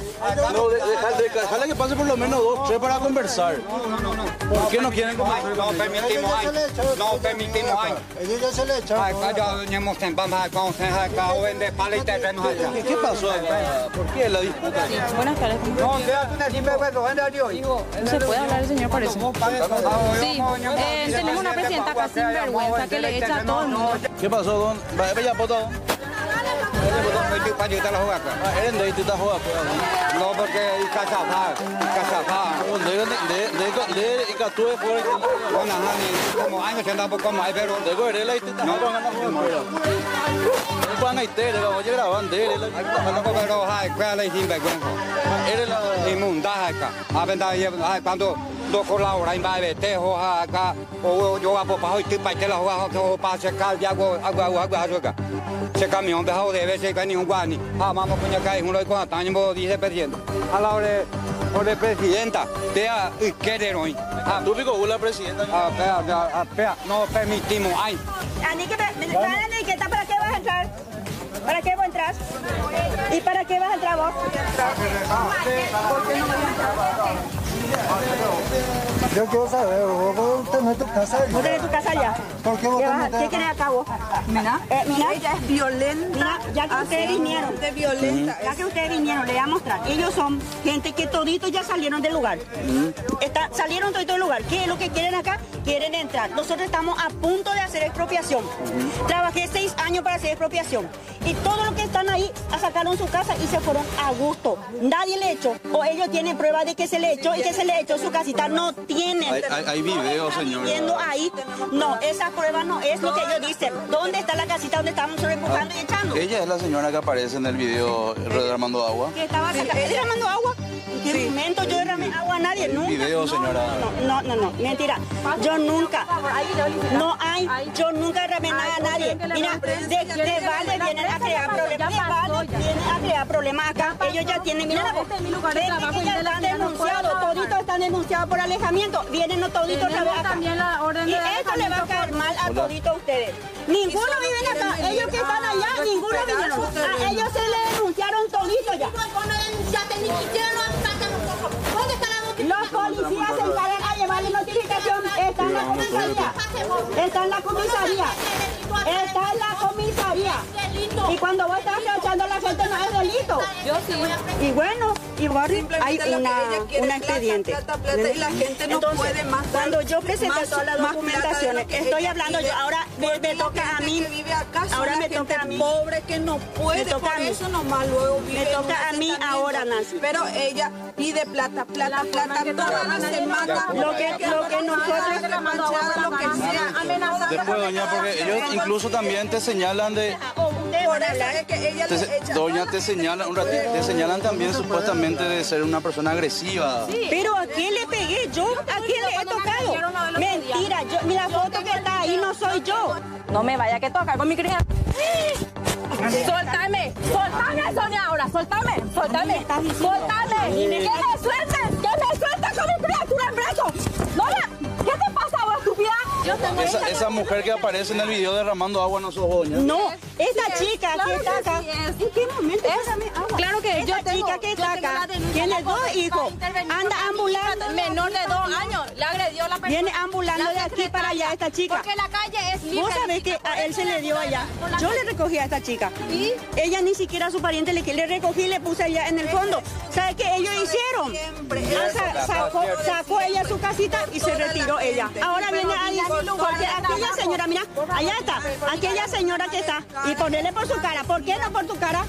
No, de- deja- de- Déjale que pase por lo menos dos, tres para conversar. ¿Por qué no quieren conversar? No permitimos ahí. No permitimos ahí. Ellos ya se le echaron. Acá ya venimos en vamos a consejar acá o vender pala y terrenos allá. ¿Qué, pasó acá? ¿Por qué la disputa? Buenas tardes. No, quédate una sinvergüenza, vende a Dios. No se puede hablar el señor, parece. Sí, eh, tenemos una presidenta acá sin vergüenza que le echa a todo el mundo. ¿Qué pasó, don? Vaya, vaya, poto. Para ayudar a jugar acá. Eres de ahí, jugar, No, porque hay casafá, casafá. De, de, de, de, de, y catú de fuera. Bueno, Hani, como años que andamos como ahí, pero... De Gorela y te estás jugando a jugar. No puedan ahí, te, le vamos a grabar, de él. No, pero hay, cuál es sinvergüenza. Eres la... Inmunda acá. A ver, cuando dos colaboran en Babetejo acá, o yo hago para hoy, tipo, que la juega, para secar, y hago, hago, hago, hago, hago acá. Se camión de jaude, veces que ni un guani. Ah, vamos, puña, que hay uno de cuatro años, dice presidente. A la hora de, hora de presidenta, te a, quiere hoy. Tú pico, la presidenta. Ah, espera, espera, espera, no permitimos, ay. Ani, que te- para Ani, que está, ¿para qué vas a entrar? ¿Para qué vos entras? ¿Y para qué vas a entrar vos? Yo quiero saber, vos tenés tu casa allá. ¿Vos tenés tu casa allá? ¿Por qué vos ¿Qué, ¿Qué acá? vos? Mira, Eh, mira. ella es violenta. Mira, ya que ustedes vinieron. de violenta. Ya que ustedes vinieron, le voy a mostrar. Ellos son gente que toditos ya salieron del lugar. Está- salieron toditos del lugar. ¿Qué es lo que quieren acá? Quieren entrar. Nosotros estamos a punto de hacer expropiación. Trabajé seis años para hacer expropiación. Y todo lo que están ahí a sacaron su casa y se fueron a gusto. Nadie le echó. O ellos tienen prueba de que se le echó y que se le echó su casita. No tienen. Hay, hay, hay videos. Viendo ahí, no, esa prueba no es lo que ellos dicen. ¿Dónde está la casita donde estábamos empujando y echando? Ella es la señora que aparece en el video derramando agua. Que estaba saca- derramando agua. ¿En qué momento yo derramé agua a nadie? Nunca. video, señora. No, no, no, mentira. Yo nunca. No hay, yo nunca derramé nada a nadie. Mira, de, de Valde vienen a crear problemas. De Valde vienen a crear problemas acá. Ellos ya tienen, mira la voz. Vete que ya están denunciados, toditos están denunciados por alejamiento. Vienen los toditos otra vez acá. Y esto le va a caer mal a toditos ustedes. Ninguno viven acá. Ellos que están allá, ninguno vinieron. A ellos se les denunciaron toditos ya. Los policías se encargan llevarle notificación. Está en la comisaría. Está en la comisaría. Está en la comisaría. Y cuando vos estás echando a la gente no es delito. Yo sí. Y bueno, igual hay una, ella quiere un es plata, expediente. plata, plata, y la gente no Entonces, puede más Cuando yo presenté más- todas las documentaciones, estoy hablando yo, ahora me, me toca a mí. acá Ahora me toca a mí. pobre que no puede, Me toca por a mí. eso nomás luego vive Me toca a mí ahora, Nancy. Pero ella pide plata, plata, plata, toda la semana. Lo que- lo que nosotros- lo que sea, amenazada. Después, doña, porque ellos incluso también te señalan de... Te- doña, te señalan, un ratito, te señalan también supuestamente de ser una persona agresiva. Pero ¿a quién le pegué yo? ¿A quién le he tocado? Mentira, yo, mira la foto que está ahí no soy yo. No me vaya que tocar con mi criatura. Soltame, soltame, Sonia, ahora, soltame, soltame, soltame. Que me sueltes, que me sueltes con mi criatura en brazo. Doña, ¿qué te Esa, esa mujer que aparece en el video derramando agua no sos doña. No, esa chica que está acá. ¿En qué momento? Agua. Claro que esa yo tengo, chica que está acá tiene dos hijos. Anda ambulando. menor de dos años. Le agredió la persona. Viene ambulando la de aquí para allá esta chica. Porque la calle es libre. Vos sabés que a él se le dio allá. Yo le recogí a esta chica. ¿Y? Ella ni siquiera a su pariente le, le recogí y le puse allá en el fondo. ¿Sabes qué ellos hicieron? Ah, sa- sacó, sacó ella su casita y se retiró ella. Ahora viene a porque aquella señora, mira, allá está, aquella señora que está, y ponerle por su cara. ¿Por qué no por tu cara?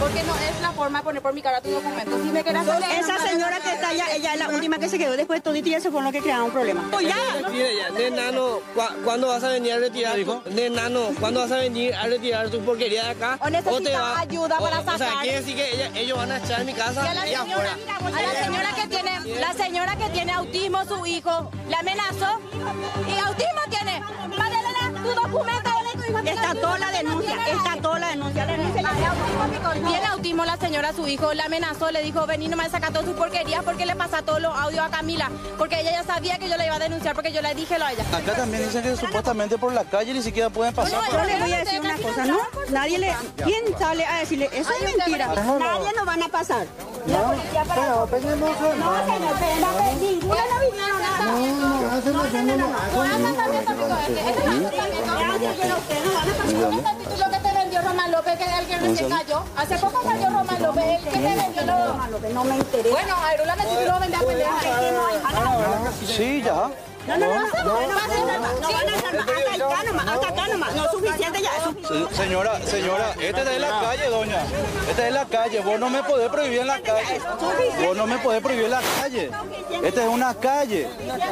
Porque no es la forma de poner por mi cara tu documento. Si me quieres hacer Esa señora que está allá, ella es la última que se quedó. Después todito ya se fueron los que crearon un problema. Pues ya, Nenano, ¿cuándo vas a venir a retirar? Nenano, ¿cuándo vas a venir a retirar tu porquería de acá? O necesitas te va- ayuda para o- O sea, sacar. quiere decir que ella- ellos van a echar mi casa Y a la y afuera. señora, a la señora que tiene, la señora que tiene autismo, su hijo, la amenazó y autismo tiene. Madelena, tu documento. Está toda la denuncia, está toda la denuncia. La autismo la señora, su hijo, la amenazó, le dijo, vení nomás saca todas sus porquerías porque le pasa todos los audios a Camila. Porque ella ya sabía que yo la iba a denunciar porque yo le dije lo a ella. Acá también dicen que supuestamente por la calle ni siquiera pueden pasar. Yo le voy a decir una cosa, ¿no? Nadie le... ¿Quién sale a decirle? Eso es mentira. Nadie nos van a pasar. La policía para... Pero tenemos No, señor, espérame, ninguna no vinieron nada. No, no, no Este título que te vendió Román López, que el que recién cayó. Hace poco cayó Román López, el que te vendió los... No me interesa. Bueno, Aerula me título lo vendió a pendeja. Sí, ya. Señora, señora, esta es la calle, doña. Esta es la calle. Vos no me podés prohibir la calle. Vos no me podés prohibir la calle. Esta es una calle.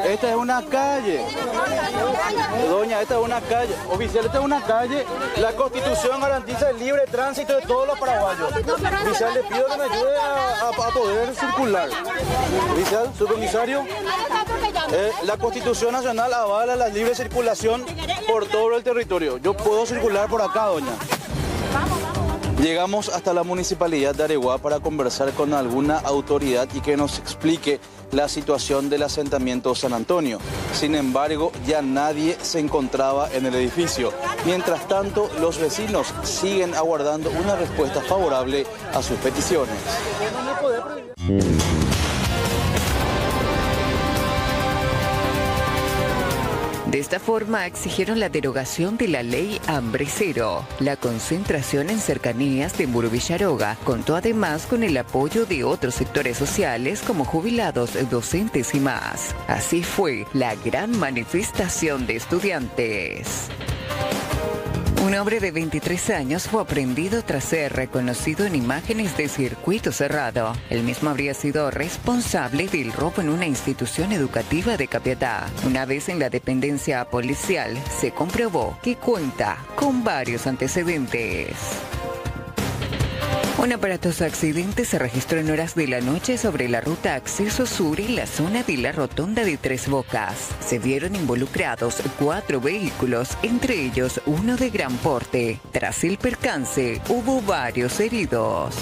Esta es una calle. Doña, esta es una calle. Oficial, esta es una calle. La constitución garantiza el libre tránsito de todos los paraguayos. Oficial, le pido que me ayude a, poder circular. Oficial, Eh, la Constitución Nacional avala la libre circulación por todo el territorio. Yo puedo circular por acá, doña. Llegamos hasta la municipalidad de Areguá para conversar con alguna autoridad y que nos explique la situación del asentamiento San Antonio. Sin embargo, ya nadie se encontraba en el edificio. Mientras tanto, los vecinos siguen aguardando una respuesta favorable a sus peticiones. De esta forma exigieron la derogación de la ley Hambre Cero. La concentración en cercanías de Muro Villaroga contó además con el apoyo de otros sectores sociales como jubilados, docentes y más. Así fue la gran manifestación de estudiantes. Un hombre de 23 años fue aprendido tras ser reconocido en imágenes de circuito cerrado. El mismo habría sido responsable del robo en una institución educativa de Capiatá. Una vez en la dependencia policial, se comprobó que cuenta con varios antecedentes. Un aparatoso accidente se registró en horas de la noche sobre la ruta Acceso Sur en la zona de la Rotonda de Tres Bocas. Se vieron involucrados cuatro vehículos, entre ellos uno de gran porte. Tras el percance, hubo varios heridos.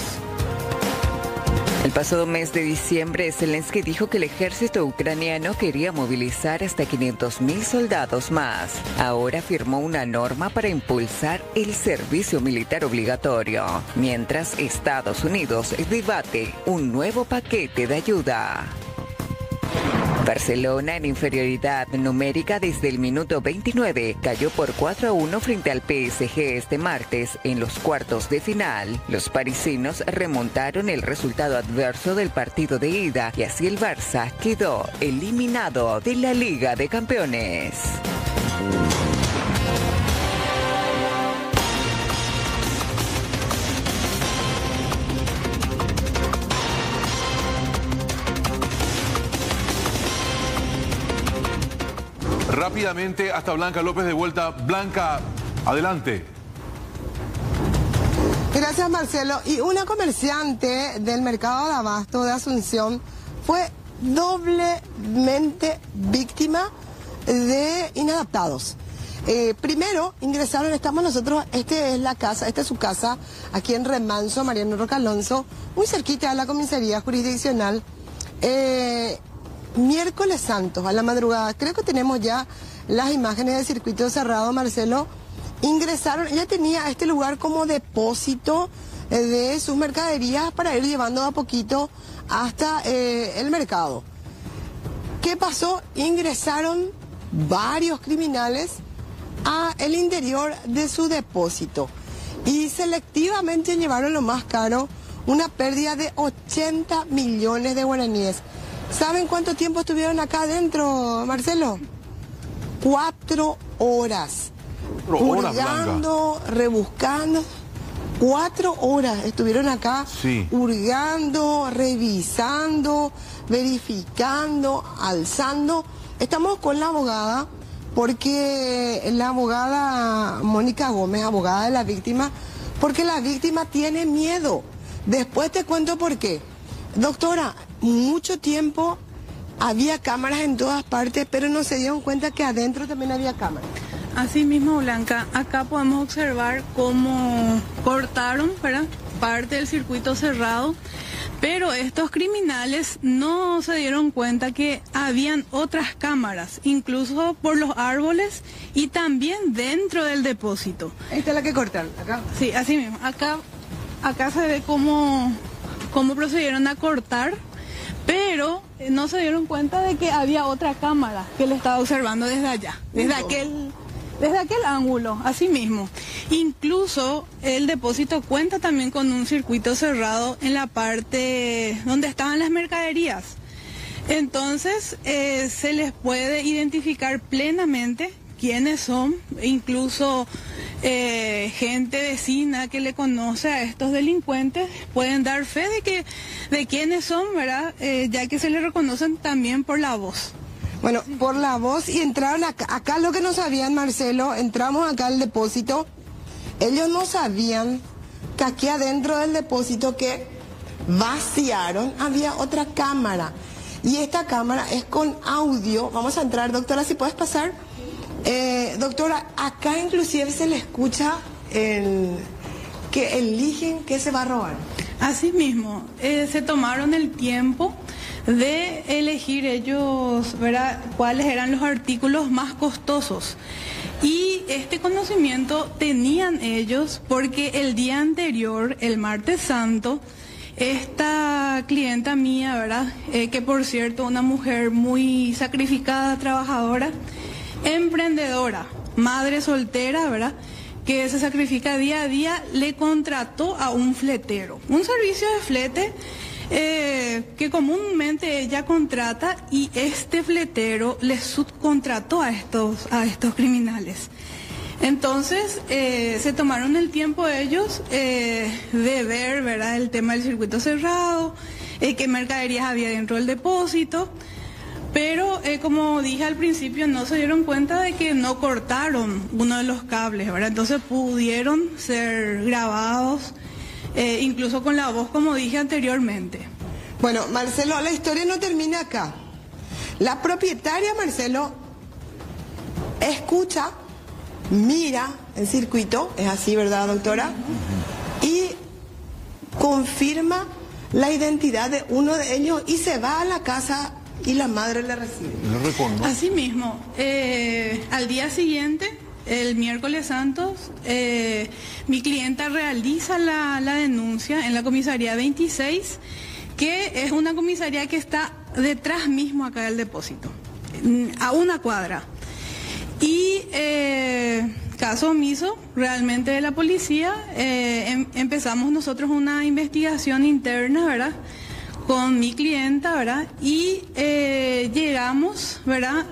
El pasado mes de diciembre, Zelensky dijo que el ejército ucraniano quería movilizar hasta 500.000 soldados más. Ahora firmó una norma para impulsar el servicio militar obligatorio, mientras Estados Unidos debate un nuevo paquete de ayuda. Barcelona en inferioridad numérica desde el minuto 29 cayó por 4 a 1 frente al PSG este martes en los cuartos de final. Los parisinos remontaron el resultado adverso del partido de ida y así el Barça quedó eliminado de la Liga de Campeones. Rápidamente hasta Blanca López de vuelta. Blanca, adelante. Gracias Marcelo. Y una comerciante del mercado de abasto de Asunción fue doblemente víctima de inadaptados. Eh, primero ingresaron, estamos nosotros, este es la casa, esta es su casa, aquí en Remanso, Mariano Roca Alonso, muy cerquita de la comisaría jurisdiccional. Eh, miércoles santo, a la madrugada, creo que tenemos ya las imágenes del circuito cerrado, Marcelo, ingresaron, ella tenía este lugar como depósito eh, de sus mercaderías para ir llevando a poquito hasta eh, el mercado. ¿Qué pasó? Ingresaron varios criminales a el interior de su depósito y selectivamente llevaron lo más caro, una pérdida de 80 millones de guaraníes. ¿Saben cuánto tiempo estuvieron acá adentro, Marcelo? Cuatro horas. Hurgando, rebuscando. Cuatro horas estuvieron acá Sí. hurgando, revisando, verificando, alzando. Estamos con la abogada porque la abogada Mónica Gómez, abogada de la víctima, porque la víctima tiene miedo. Después te cuento por qué. Doctora, mucho tiempo había cámaras en todas partes, pero no se dieron cuenta que adentro también había cámaras. Así mismo, Blanca, acá podemos observar cómo cortaron ¿verdad? parte del circuito cerrado, pero estos criminales no se dieron cuenta que habían otras cámaras, incluso por los árboles y también dentro del depósito. Esta es la que cortaron, acá. Sí, así mismo. Acá, acá se ve cómo, cómo procedieron a cortar, pero eh, no se dieron cuenta de que había otra cámara que le estaba observando desde allá, desde aquel, desde aquel ángulo, así mismo. Incluso el depósito cuenta también con un circuito cerrado en la parte donde estaban las mercaderías. Entonces eh, se les puede identificar plenamente quiénes son, incluso eh, gente vecina que le conoce a estos delincuentes pueden dar fe de que de quiénes son, ¿verdad? Eh, ya que se les reconocen también por la voz. Bueno, por la voz y entraron acá. Acá lo que no sabían, Marcelo, entramos acá al depósito. Ellos no sabían que aquí adentro del depósito que vaciaron había otra cámara. Y esta cámara es con audio. Vamos a entrar, doctora, si puedes pasar. Eh, doctora, acá inclusive se le escucha el, que eligen qué se va a robar. Así mismo, eh, se tomaron el tiempo de elegir ellos, ¿verdad?, cuáles eran los artículos más costosos. Y este conocimiento tenían ellos porque el día anterior, el martes santo, esta clienta mía, ¿verdad?, Eh, que por cierto, una mujer muy sacrificada, trabajadora, emprendedora, madre soltera, ¿verdad? Que se sacrifica día a día, le contrató a un fletero, un servicio de flete eh, que comúnmente ella contrata y este fletero le subcontrató a estos, a estos criminales. Entonces eh, se tomaron el tiempo ellos eh, de ver ¿verdad? el tema del circuito cerrado, qué mercaderías había dentro del depósito, pero eh, como dije al principio no se dieron cuenta de que no cortaron uno de los cables, ¿verdad? entonces pudieron ser grabados eh, incluso con la voz como dije anteriormente. Bueno, Marcelo, la historia no termina acá. La propietaria, Marcelo, escucha, mira el circuito, es así, ¿verdad, doctora? Y confirma la identidad de uno de ellos y se va a la casa y la madre le recibe. Así mismo, eh, al día siguiente, el miércoles santos, eh, mi clienta realiza la, la denuncia en la comisaría 26, que es una comisaría que está detrás mismo acá del depósito, mm, a una cuadra. Y eh, caso omiso realmente de la policía, eh, em- empezamos nosotros una investigación interna, ¿verdad? Con mi clienta, ¿verdad? Y eh, llegamos, ¿verdad?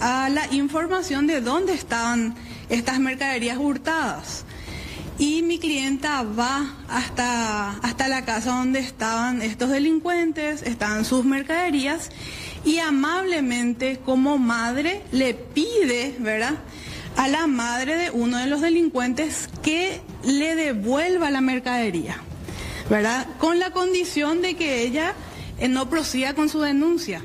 A la información de dónde estaban estas mercaderías hurtadas. Y mi clienta va hasta, hasta la casa donde estaban estos delincuentes, estaban sus mercaderías, y amablemente como madre le pide, ¿verdad? A la madre de uno de los delincuentes que le devuelva la mercadería, ¿verdad? Con la condición de que ella eh, no prosiga con su denuncia.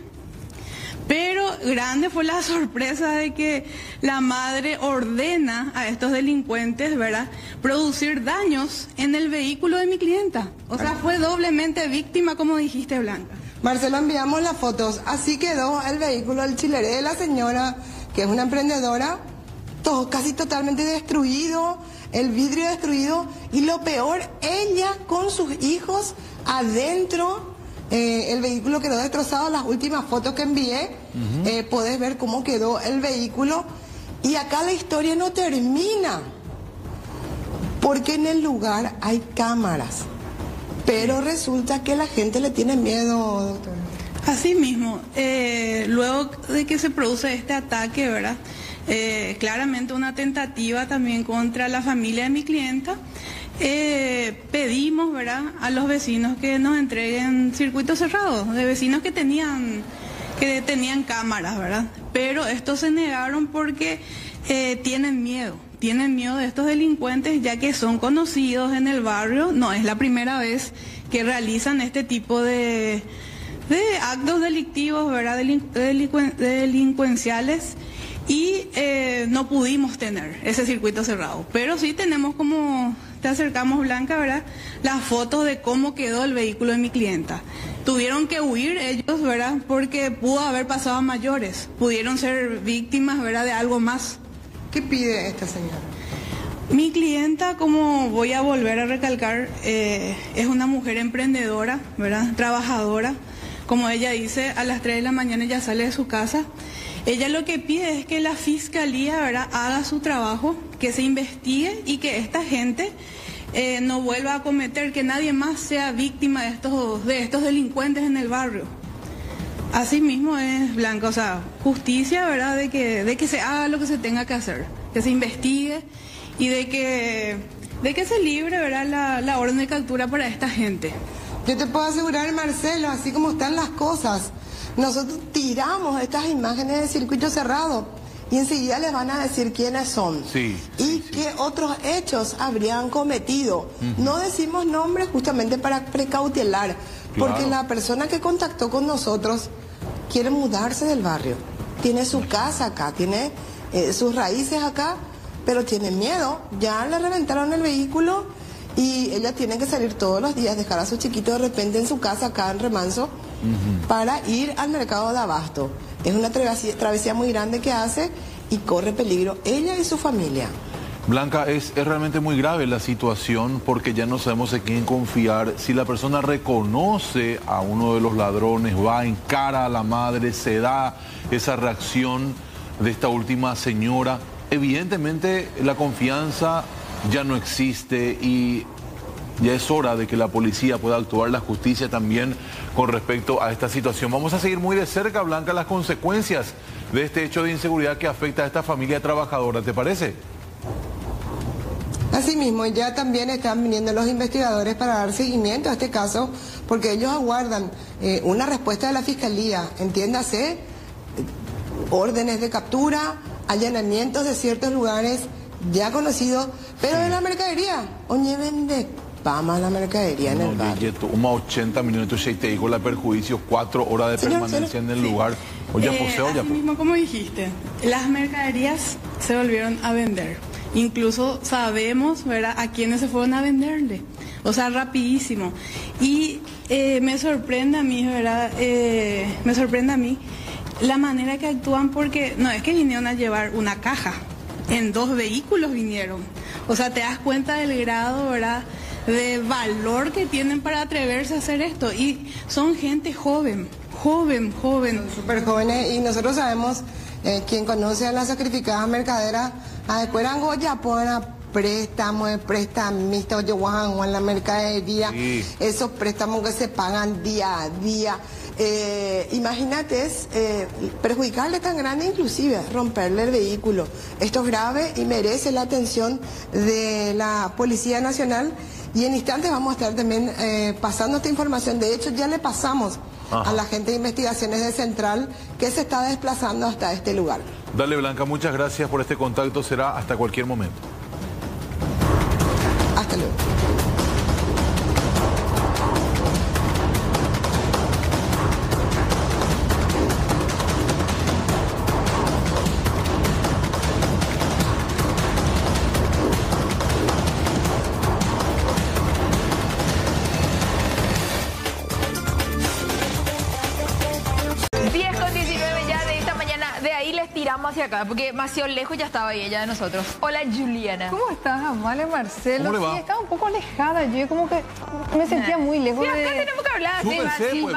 Pero grande fue la <laughs> sorpresa de que la madre ordena a estos delincuentes, ¿verdad?, producir daños en el vehículo de mi clienta. O sea, fue doblemente víctima, como dijiste, Blanca. Marcelo, enviamos las fotos. Así quedó el vehículo del chileré de la señora, que es una emprendedora, todo casi totalmente destruido, el vidrio destruido y lo peor, ella con sus hijos adentro. eh, el vehículo quedó destrozado. Las últimas fotos que envié, eh, podés ver cómo quedó el vehículo. Y acá la historia no termina, porque en el lugar hay cámaras. Pero resulta que la gente le tiene miedo, doctor. Así mismo, eh, luego de que se produce este ataque, ¿verdad? Eh, claramente una tentativa también contra la familia de mi clienta. eh, pedimos, ¿verdad? A los vecinos que nos entreguen circuitos cerrados, de vecinos que tenían que tenían cámaras, ¿verdad? Pero estos se negaron porque eh, tienen miedo, tienen miedo de estos delincuentes ya que son conocidos en el barrio, no es la primera vez que realizan este tipo de, de actos delictivos, ¿verdad? Delin- delicuen- delincuenciales y eh, no pudimos tener ese circuito cerrado. Pero sí tenemos como, te acercamos Blanca, ¿verdad? Las fotos de cómo quedó el vehículo de mi clienta. Tuvieron que huir ellos, ¿verdad? Porque pudo haber pasado a mayores. Pudieron ser víctimas, ¿verdad? De algo más. ¿Qué pide esta señora? Mi clienta, como voy a volver a recalcar, eh, es una mujer emprendedora, ¿verdad? Trabajadora. Como ella dice, a las 3 de la mañana ya sale de su casa. Ella lo que pide es que la fiscalía, ¿verdad? Haga su trabajo, que se investigue y que esta gente eh, no vuelva a cometer, que nadie más sea víctima de estos, de estos delincuentes en el barrio. Así mismo es Blanca, o sea, justicia, ¿verdad? De que, de que se haga lo que se tenga que hacer, que se investigue y de que, de que se libre, ¿verdad? La, la orden de captura para esta gente. Yo te puedo asegurar, Marcelo, así como están las cosas, nosotros tiramos estas imágenes de circuito cerrado y enseguida les van a decir quiénes son Sí. y qué otros hechos habrían cometido. No decimos nombres justamente para precautelar, porque la persona que contactó con nosotros quiere mudarse del barrio. Tiene su casa acá, tiene eh, sus raíces acá, pero tiene miedo. Ya le reventaron el vehículo y ella tiene que salir todos los días, dejar a su chiquito de repente en su casa acá en Remanso para ir al mercado de abasto. Es una travesía, travesía muy grande que hace y corre peligro ella y su familia. Blanca, es, es realmente muy grave la situación porque ya no sabemos en quién confiar. Si la persona reconoce a uno de los ladrones, va en cara a la madre, se da esa reacción, de esta última señora. Evidentemente la confianza ya no existe y ya es hora de que la policía pueda actuar, la justicia también con respecto a esta situación. Vamos a seguir muy de cerca, Blanca, las consecuencias de este hecho de inseguridad que afecta a esta familia trabajadora, ¿te parece? Asimismo, ya también están viniendo los investigadores para dar seguimiento a este caso, porque ellos aguardan eh, una respuesta de la Fiscalía, entiéndase, eh, órdenes de captura, allanamientos de ciertos lugares ya conocidos, pero de la mercadería, oye, vende vamos a la mercadería en el barrio. Unos 80 minutos y te digo la perjuicio, cuatro horas de Señor, permanencia señor, en el sí. lugar. Oye, Eh, José, oye, mismo como dijiste, las mercaderías se volvieron a vender. Incluso sabemos, ¿verdad?, a quiénes se fueron a venderle. O sea, rapidísimo. Y eh, me sorprende a mí, ¿verdad? Eh, me sorprende a mí la manera que actúan porque no es que vinieron a llevar una caja. En dos vehículos vinieron. O sea, te das cuenta del grado, ¿verdad? De valor que tienen para atreverse a hacer esto. Y son gente joven, joven, joven. Súper jóvenes y nosotros sabemos, eh, quien conoce a las sacrificadas mercaderas, a escuela Goya ponen préstamos, prestamistas, oye, en la mercadería, Sí. esos préstamos que se pagan día a día. Eh, imagínate, es eh, perjudicarle tan grande, inclusive romperle el vehículo. Esto es grave y merece la atención de la Policía Nacional. Y en instantes vamos a estar también eh, pasando esta información. De hecho, ya le pasamos Ajá. a la gente de investigaciones de Central que se está desplazando hasta este lugar. Dale Blanca, muchas gracias por este contacto, será hasta cualquier momento. Hasta luego. Acá, porque demasiado lejos ya estaba ella de nosotros. Hola, Juliana. ¿Cómo estás, Amalia Marcelo? ¿Cómo le va? Sí, estaba un poco alejada. Yo como que me sentía muy lejos Sí, acá de... tenemos que hablar. Súbese, sí, pues,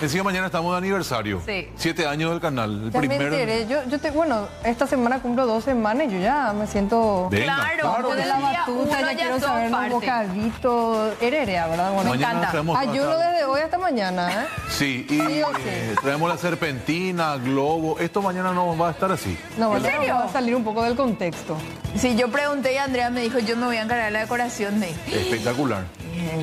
Encima mañana estamos de aniversario. Sí. Siete años del canal. El Ya me enteré. Yo, yo te, bueno, esta semana cumplo dos semanas y yo ya me siento... Venga, Claro, claro. de la batuta, ya ya quiero saber los parte. bocaditos. Hererea, ¿verdad? Bueno, Mañana nos traemos Ayuno acá. desde hoy hasta mañana, ¿eh? <laughs> Sí, y Sí o sí. eh, traemos la serpentina, globo. Esto mañana no va a estar así. No, ¿En mañana serio? vamos a salir un poco del contexto. Sí, yo pregunté y Andrea me dijo, yo me voy a encargar de la decoración de... Espectacular.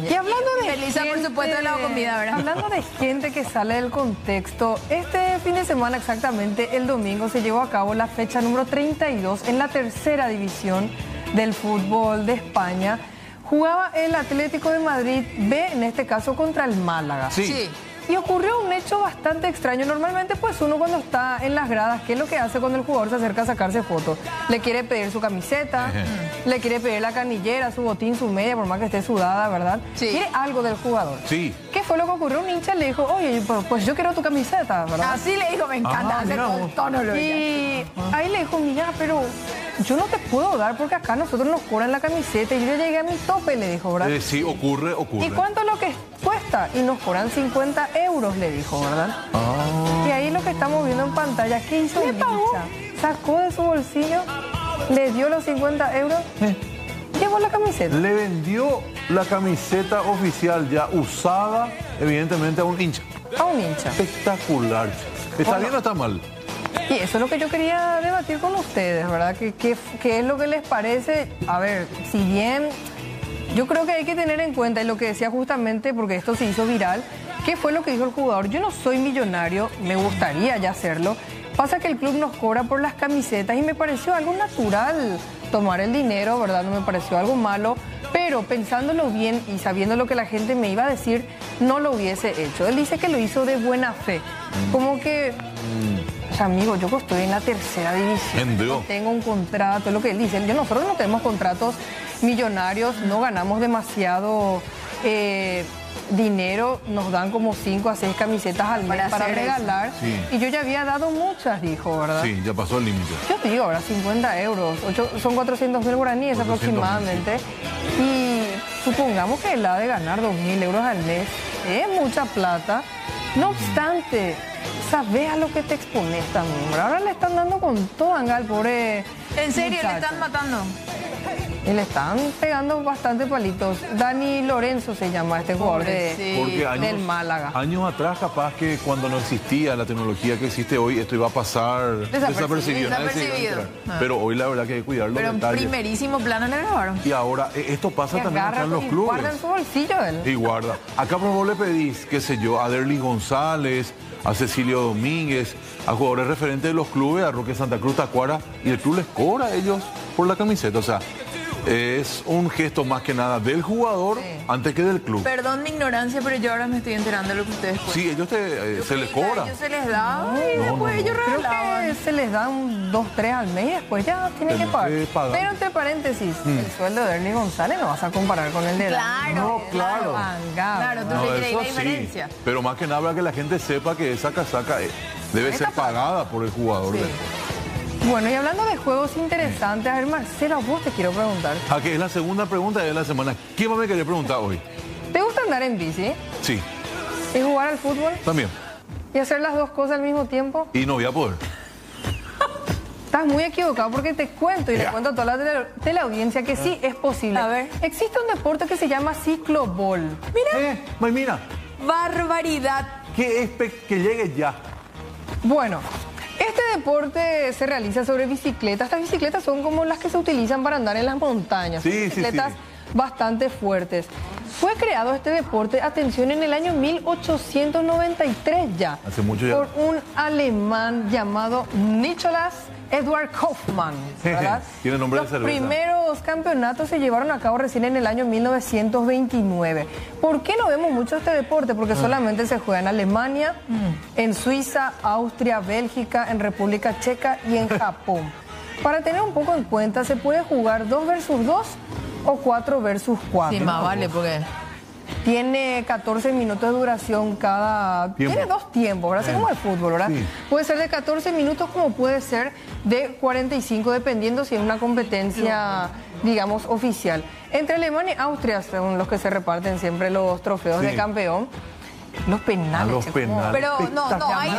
Y hablando de Felisa, por supuesto, de la comida, ¿verdad? Hablando de gente que sale del contexto, este fin de semana exactamente, el domingo, se llevó a cabo la fecha número 32 en la tercera división del fútbol de España. Jugaba el Atlético de Madrid B, en este caso contra el Málaga. Sí. Sí. Y ocurrió un hecho bastante extraño. Normalmente, pues uno cuando está en las gradas, ¿qué es lo que hace cuando el jugador se acerca a sacarse fotos? Le quiere pedir su camiseta, le quiere pedir la canillera, su botín, su media, por más que esté sudada, ¿verdad? Sí. Quiere algo del jugador. Sí. ¿Qué fue lo que ocurrió? Un hincha le dijo, oye, pues, yo quiero tu camiseta, ¿verdad? Así le dijo, me encanta, Ah, hace vos. tono lo Y ahí le dijo, mira, pero yo no te puedo dar porque acá nosotros nos cobran la camiseta y yo ya llegué a mi tope, le dijo, ¿verdad? Eh, sí, ocurre, ocurre. ¿Y cuánto es lo que cuesta? Y nos cobran 50 euros, le dijo, ¿verdad? Ah. Y ahí lo que estamos viendo en pantalla, ¿qué hizo el hincha? Sacó de su bolsillo, le dio los 50 euros, llevó la camiseta. Le vendió la camiseta oficial ya usada, evidentemente, a un hincha. A un hincha. Espectacular. ¿Está bien o está mal? Y eso es lo que yo quería debatir con ustedes, ¿verdad? ¿Qué, qué, qué es lo que les parece? A ver, si bien yo creo que hay que tener en cuenta, y lo que decía justamente, porque esto se hizo viral, ¿qué fue lo que dijo el jugador? Yo no soy millonario, me gustaría ya hacerlo. Pasa que el club nos cobra por las camisetas y me pareció algo natural tomar el dinero, ¿verdad? No me pareció algo malo, pero pensándolo bien y sabiendo lo que la gente me iba a decir, no lo hubiese hecho. Él dice que lo hizo de buena fe, como que sea, amigo, yo estoy en la tercera división. No tengo un contrato, es lo que él dice. Yo, nosotros no tenemos contratos millonarios, no ganamos demasiado eh, dinero, nos dan como 5 a 6 camisetas al mes Para regalar. Sí. Y yo ya había dado muchas, dijo, ¿verdad? Sí, ya pasó el límite. Yo te digo, ahora 50 euros, son 400 mil guaraníes 400.000, aproximadamente. Y supongamos que él ha de ganar 2 mil euros al mes, es mucha plata. No obstante, sabes a lo que te expones también. Ahora le están dando con todo anga al pobre. ¿En serio le están matando? Y le están pegando bastante palitos. Dani Lorenzo se llama este jugador de, Porque años, del Málaga. años atrás, capaz que cuando no existía la tecnología que existe hoy, esto iba a pasar Desapercibido. desapercibido. Desapercibido. Ah. Pero hoy la verdad que hay que cuidar los Pero en detalles. primerísimo plano le grabaron. Y ahora, eh, esto pasa también acá en los y clubes. guarda en su bolsillo él. Y guarda. Acá por favor le pedís, qué sé yo, a Derly González, a Cecilio Domínguez, a jugadores referentes de los clubes, a Roque Santa Cruz Tacuara, y el club les cobra a ellos por la camiseta. O sea, es un gesto más que nada del jugador antes que del club. Perdón mi ignorancia, pero yo ahora me estoy enterando de lo que ustedes cuentan. Sí, ellos te, eh, se les cobra. Ellos se les da y No, después no, ellos Creo regalaban. que se les da un 2, 3 al mes y después ya tienen que pagar. que pagar. Pero entre paréntesis, Mm. el sueldo de Ernie González no vas a comparar con el de. Claro, No, claro. Claro, tú No, le crees eso la sí. diferencia. Pero más que nada para que la gente sepa que esa casaca eh, debe ser pagada por el jugador. Sí. Bueno, y hablando de juegos interesantes, a ver, Marcelo, a vos te quiero preguntar. Ah, que es la segunda pregunta de la semana. ¿Qué más me quería preguntar hoy? ¿Te gusta andar en bici Sí, y jugar al fútbol también. y hacer las dos cosas al mismo tiempo? Y no voy a poder. Estás muy equivocado porque te cuento y le cuento a toda la tele- teleaudiencia que sí es posible. A ver. Existe un deporte que se llama ciclobol. Mira. Eh, mira, Barbaridad. que, es que llegue ya. Bueno, deporte se realiza sobre bicicletas. Estas bicicletas son como las que se utilizan para andar en las montañas. Sí, Son sí, bicicletas sí. bastante fuertes. Fue creado este deporte, atención, en el año 1893 ya. Hace mucho ya. Por un alemán llamado Nicholas Edward Kaufmann. <laughs> ¿verdad? Tiene nombre de Los cerveza. primeros campeonatos se llevaron a cabo recién en el año 1929. ¿Por qué no vemos mucho este deporte? Porque Ah. solamente se juega en Alemania, Mm. en Suiza, Austria, Bélgica, en República Checa y en <laughs> Japón. Para tener un poco en cuenta, se puede jugar 2 versus 2 o 4 versus 4. Sí, más vale, porque... Tiene 14 minutos de duración cada... Tiempo. Tiene dos tiempos, ¿verdad? Así Eh. como el fútbol, ¿verdad? Sí. Puede ser de 14 minutos como puede ser de 45, dependiendo si es una competencia, digamos, oficial. Entre Alemania y Austria son los que se reparten siempre los trofeos Sí. de campeón. Los penales. los penales. Pero no, no hay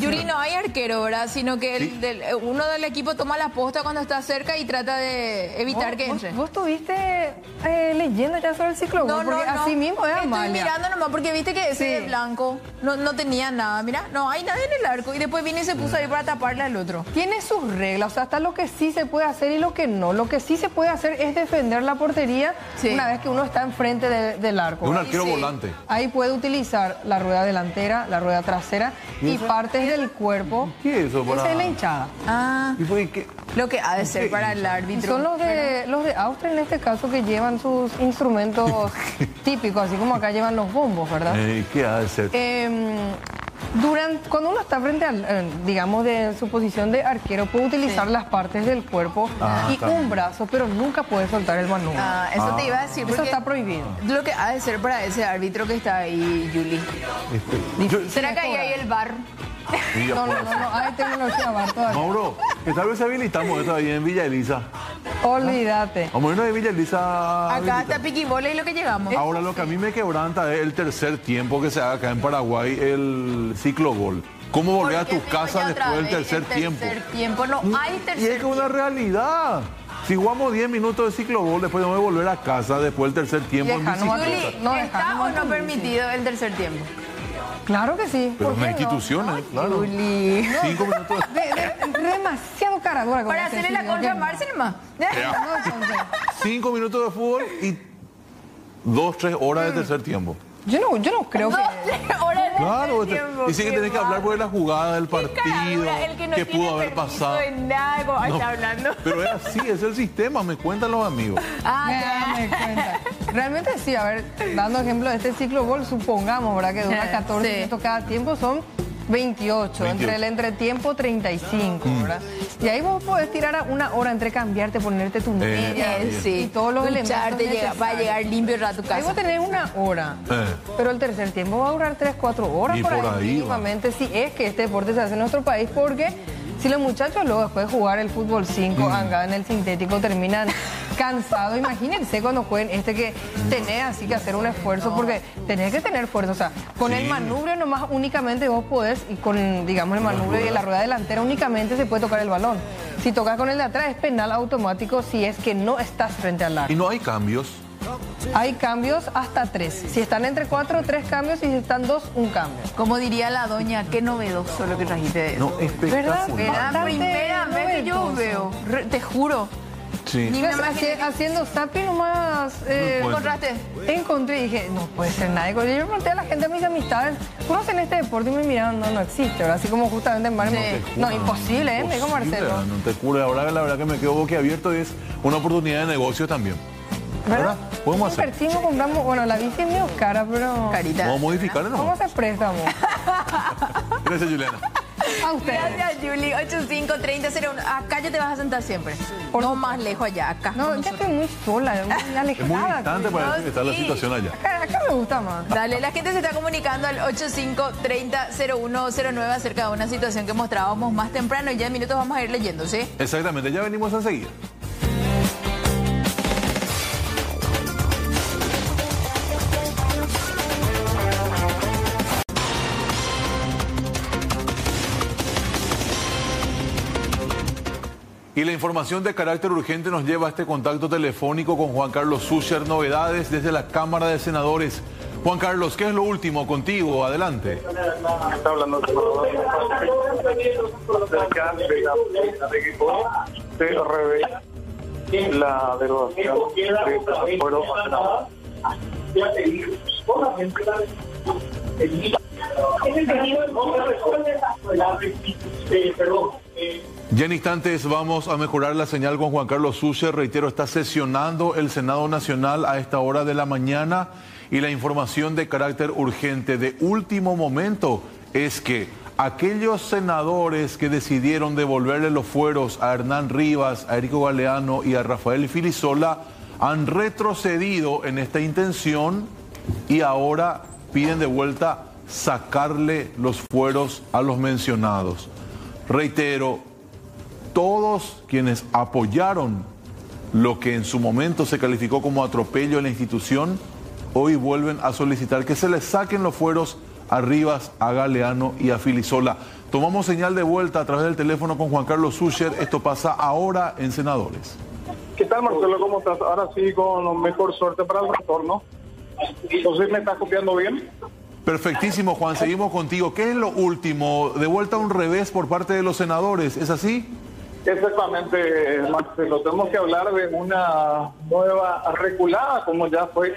Yuri, no hay arquero, ¿verdad? Sino que el del- uno del equipo toma la posta cuando está cerca y trata de evitar ¿Vos- que vos- entre. ¿Vos estuviste eh, leyendo ya sobre el ciclobol? No, no, porque no. así mismo es Estoy Amalia. mirando nomás porque viste que ese Sí. de blanco no, no tenía nada. Mira, no hay nada en el arco. Y después viene y se puso ahí para taparle al otro. Tiene sus reglas, o sea, hasta lo que sí se puede hacer y lo que no. Lo que sí se puede hacer es defender la portería una vez que uno está enfrente de- del arco. Un arquero volante. Ahí puede utilizar la rueda delantera, la rueda trasera ¿Y partes del cuerpo. ¿Qué es eso para- Esa es la hinchada. Ah, ¿Y por qué? lo que ha de ser para el árbitro. son los de, los de Austria en este caso que llevan sus instrumentos <laughs> típicos, así como acá llevan los bombos, ¿verdad? Eh, ¿Qué ha de ser? Eh, durante, cuando uno está frente al, eh, digamos, de su posición de arquero, puede utilizar las partes del cuerpo Ah, y un brazo, pero nunca puede soltar el manubrio. Ah, eso te iba a decir. Eso está prohibido. Lo que ha de ser para ese árbitro que está ahí, Yuli. Este, ¿Será que ahí hay el bar? Sí, No, no, no, no, hay tecnología bar todavía. Mauro, que tal vez habilitamos esto ahí en Villa Elisa. Olvídate. Vamos a irnos de Villa Elisa. Acá está Piquibola y lo que llegamos. Ahora lo que a mí me quebranta es el tercer tiempo que se haga acá en Paraguay, el ciclogol. ¿Cómo volver a yo otra después del tercer el tiempo? tercer tiempo, no hay Y tercer es que es una realidad. Si jugamos 10 minutos de ciclogol, después tenemos que volver a casa después del tercer tiempo en Vieja, no va a bicicleta. tener- no, ¿Está deja, no o no permitido el tercer tiempo? Claro que sí. Pero ¿por una no? institución, ¿eh? claro. Yuli. Cinco minutos. <laughs> De- de- demasiado caradura. con Para hacerle la contra a Marcel. <laughs> No, Cinco minutos de fútbol y dos, tres horas de tercer tiempo. Yo no, yo no creo Dos, que... tres horas de Claro, tercer tiempo. y sí que tenés que hablar por la jugada del partido, el que no pudo haber pasado. de nada, como ahí No, está hablando. Pero es así, es el sistema, me cuentan los amigos. Ah, Me- me cuenta. Realmente sí, a ver, dando ejemplo de este ciclo gol, supongamos, ¿verdad? Que dura <laughs> Sí. 14 Sí. minutos cada tiempo, son 28, 28. entre el entretiempo 35, Mm. ¿verdad? Y ahí vos podés tirar a una hora entre cambiarte, ponerte tu media Eh, sí. y todos los Ducharte, elementos va a llegar limpio a tu Ahí casa. vos tenés una hora. Eh. Pero el tercer tiempo va a durar 3, 4 horas Y por, por ahí, ahí mínimamente, si es que este deporte se hace en nuestro país, porque si los muchachos luego después de jugar el fútbol 5 Mm. en el sintético terminan <laughs> cansado. Imagínense cuando jueguen este que tenés así que hacer un esfuerzo porque tenés que tener fuerza. O sea, con el manubrio nomás únicamente vos podés, y con, digamos, el manubrio y la rueda delantera únicamente se puede tocar el balón. Si tocas con el de atrás es penal automático si es que no estás frente al arco. Y no hay cambios. Hay cambios hasta tres. Si están entre cuatro, tres cambios. Y si están dos, un cambio. Como diría la doña, qué novedoso lo que trajiste de eso. No, espectacular. ¿Verdad? Era la primera vez que yo veo, te juro. Sí. Ni me imaginé. haciendo zapping nomás eh, No encontraste. encontré y dije, no puede ser nadie. Yo le pregunté a la gente, a mis amistades, ¿conocen este deporte? Y me miraron, no, no existe, ¿verdad? Así como justamente en Mar- No, imposible, ¿eh? Me dijo Marcelo. No te juro, ahora la verdad que me quedo boquiabierto y es una oportunidad de negocio también. ¿Verdad? Podemos hacer. Invertimos, compramos, bueno, la bici es medio cara, pero... Carita. Vamos a modificarle, Vamos ¿no? a hacer préstamo. <laughs> Gracias, Juliana. A ustedes. Gracias, Julie. 853001. Acá ya te vas a sentar siempre. no más lejos allá, acá. No, ya estoy muy sola, <laughs> muy alejada. Es muy distante para No, la situación allá. Acá, acá me gusta más. Dale, la gente se está comunicando al 85300109 acerca de una situación que mostrábamos más temprano y ya en minutos vamos a ir leyendo, ¿sí? Exactamente, ya venimos enseguida. Y la información de carácter urgente nos lleva a este contacto telefónico con Juan Carlos Suscher, novedades desde la Cámara de Senadores. Juan Carlos, ¿qué es lo último contigo? Adelante. Está hablando acerca de la de derogación de senadores. Ya en instantes vamos a mejorar la señal con Juan Carlos Suscher. Reitero, está sesionando el Senado Nacional a esta hora de la mañana y la información de carácter urgente de último momento es que aquellos senadores que decidieron devolverle los fueros a Hernán Rivas, a Erico Galeano y a Rafael Filisola han retrocedido en esta intención y ahora piden de vuelta sacarle los fueros a los mencionados. Reitero, todos quienes apoyaron lo que en su momento se calificó como atropello en la institución, hoy vuelven a solicitar que se les saquen los fueros a Rivas, a Galeano y a Filisola. Tomamos señal de vuelta a través del teléfono con Juan Carlos Suscher. Esto pasa ahora en Senadores. ¿Qué tal, Marcelo? ¿Cómo estás? Ahora sí, con mejor suerte para el retorno. Entonces, ¿me estás copiando bien? Perfectísimo, Juan. Seguimos contigo. ¿Qué es lo último? De vuelta a un revés por parte de los senadores. ¿Es así? Exactamente, Marcelo. Tenemos que hablar de una nueva reculada, como ya fue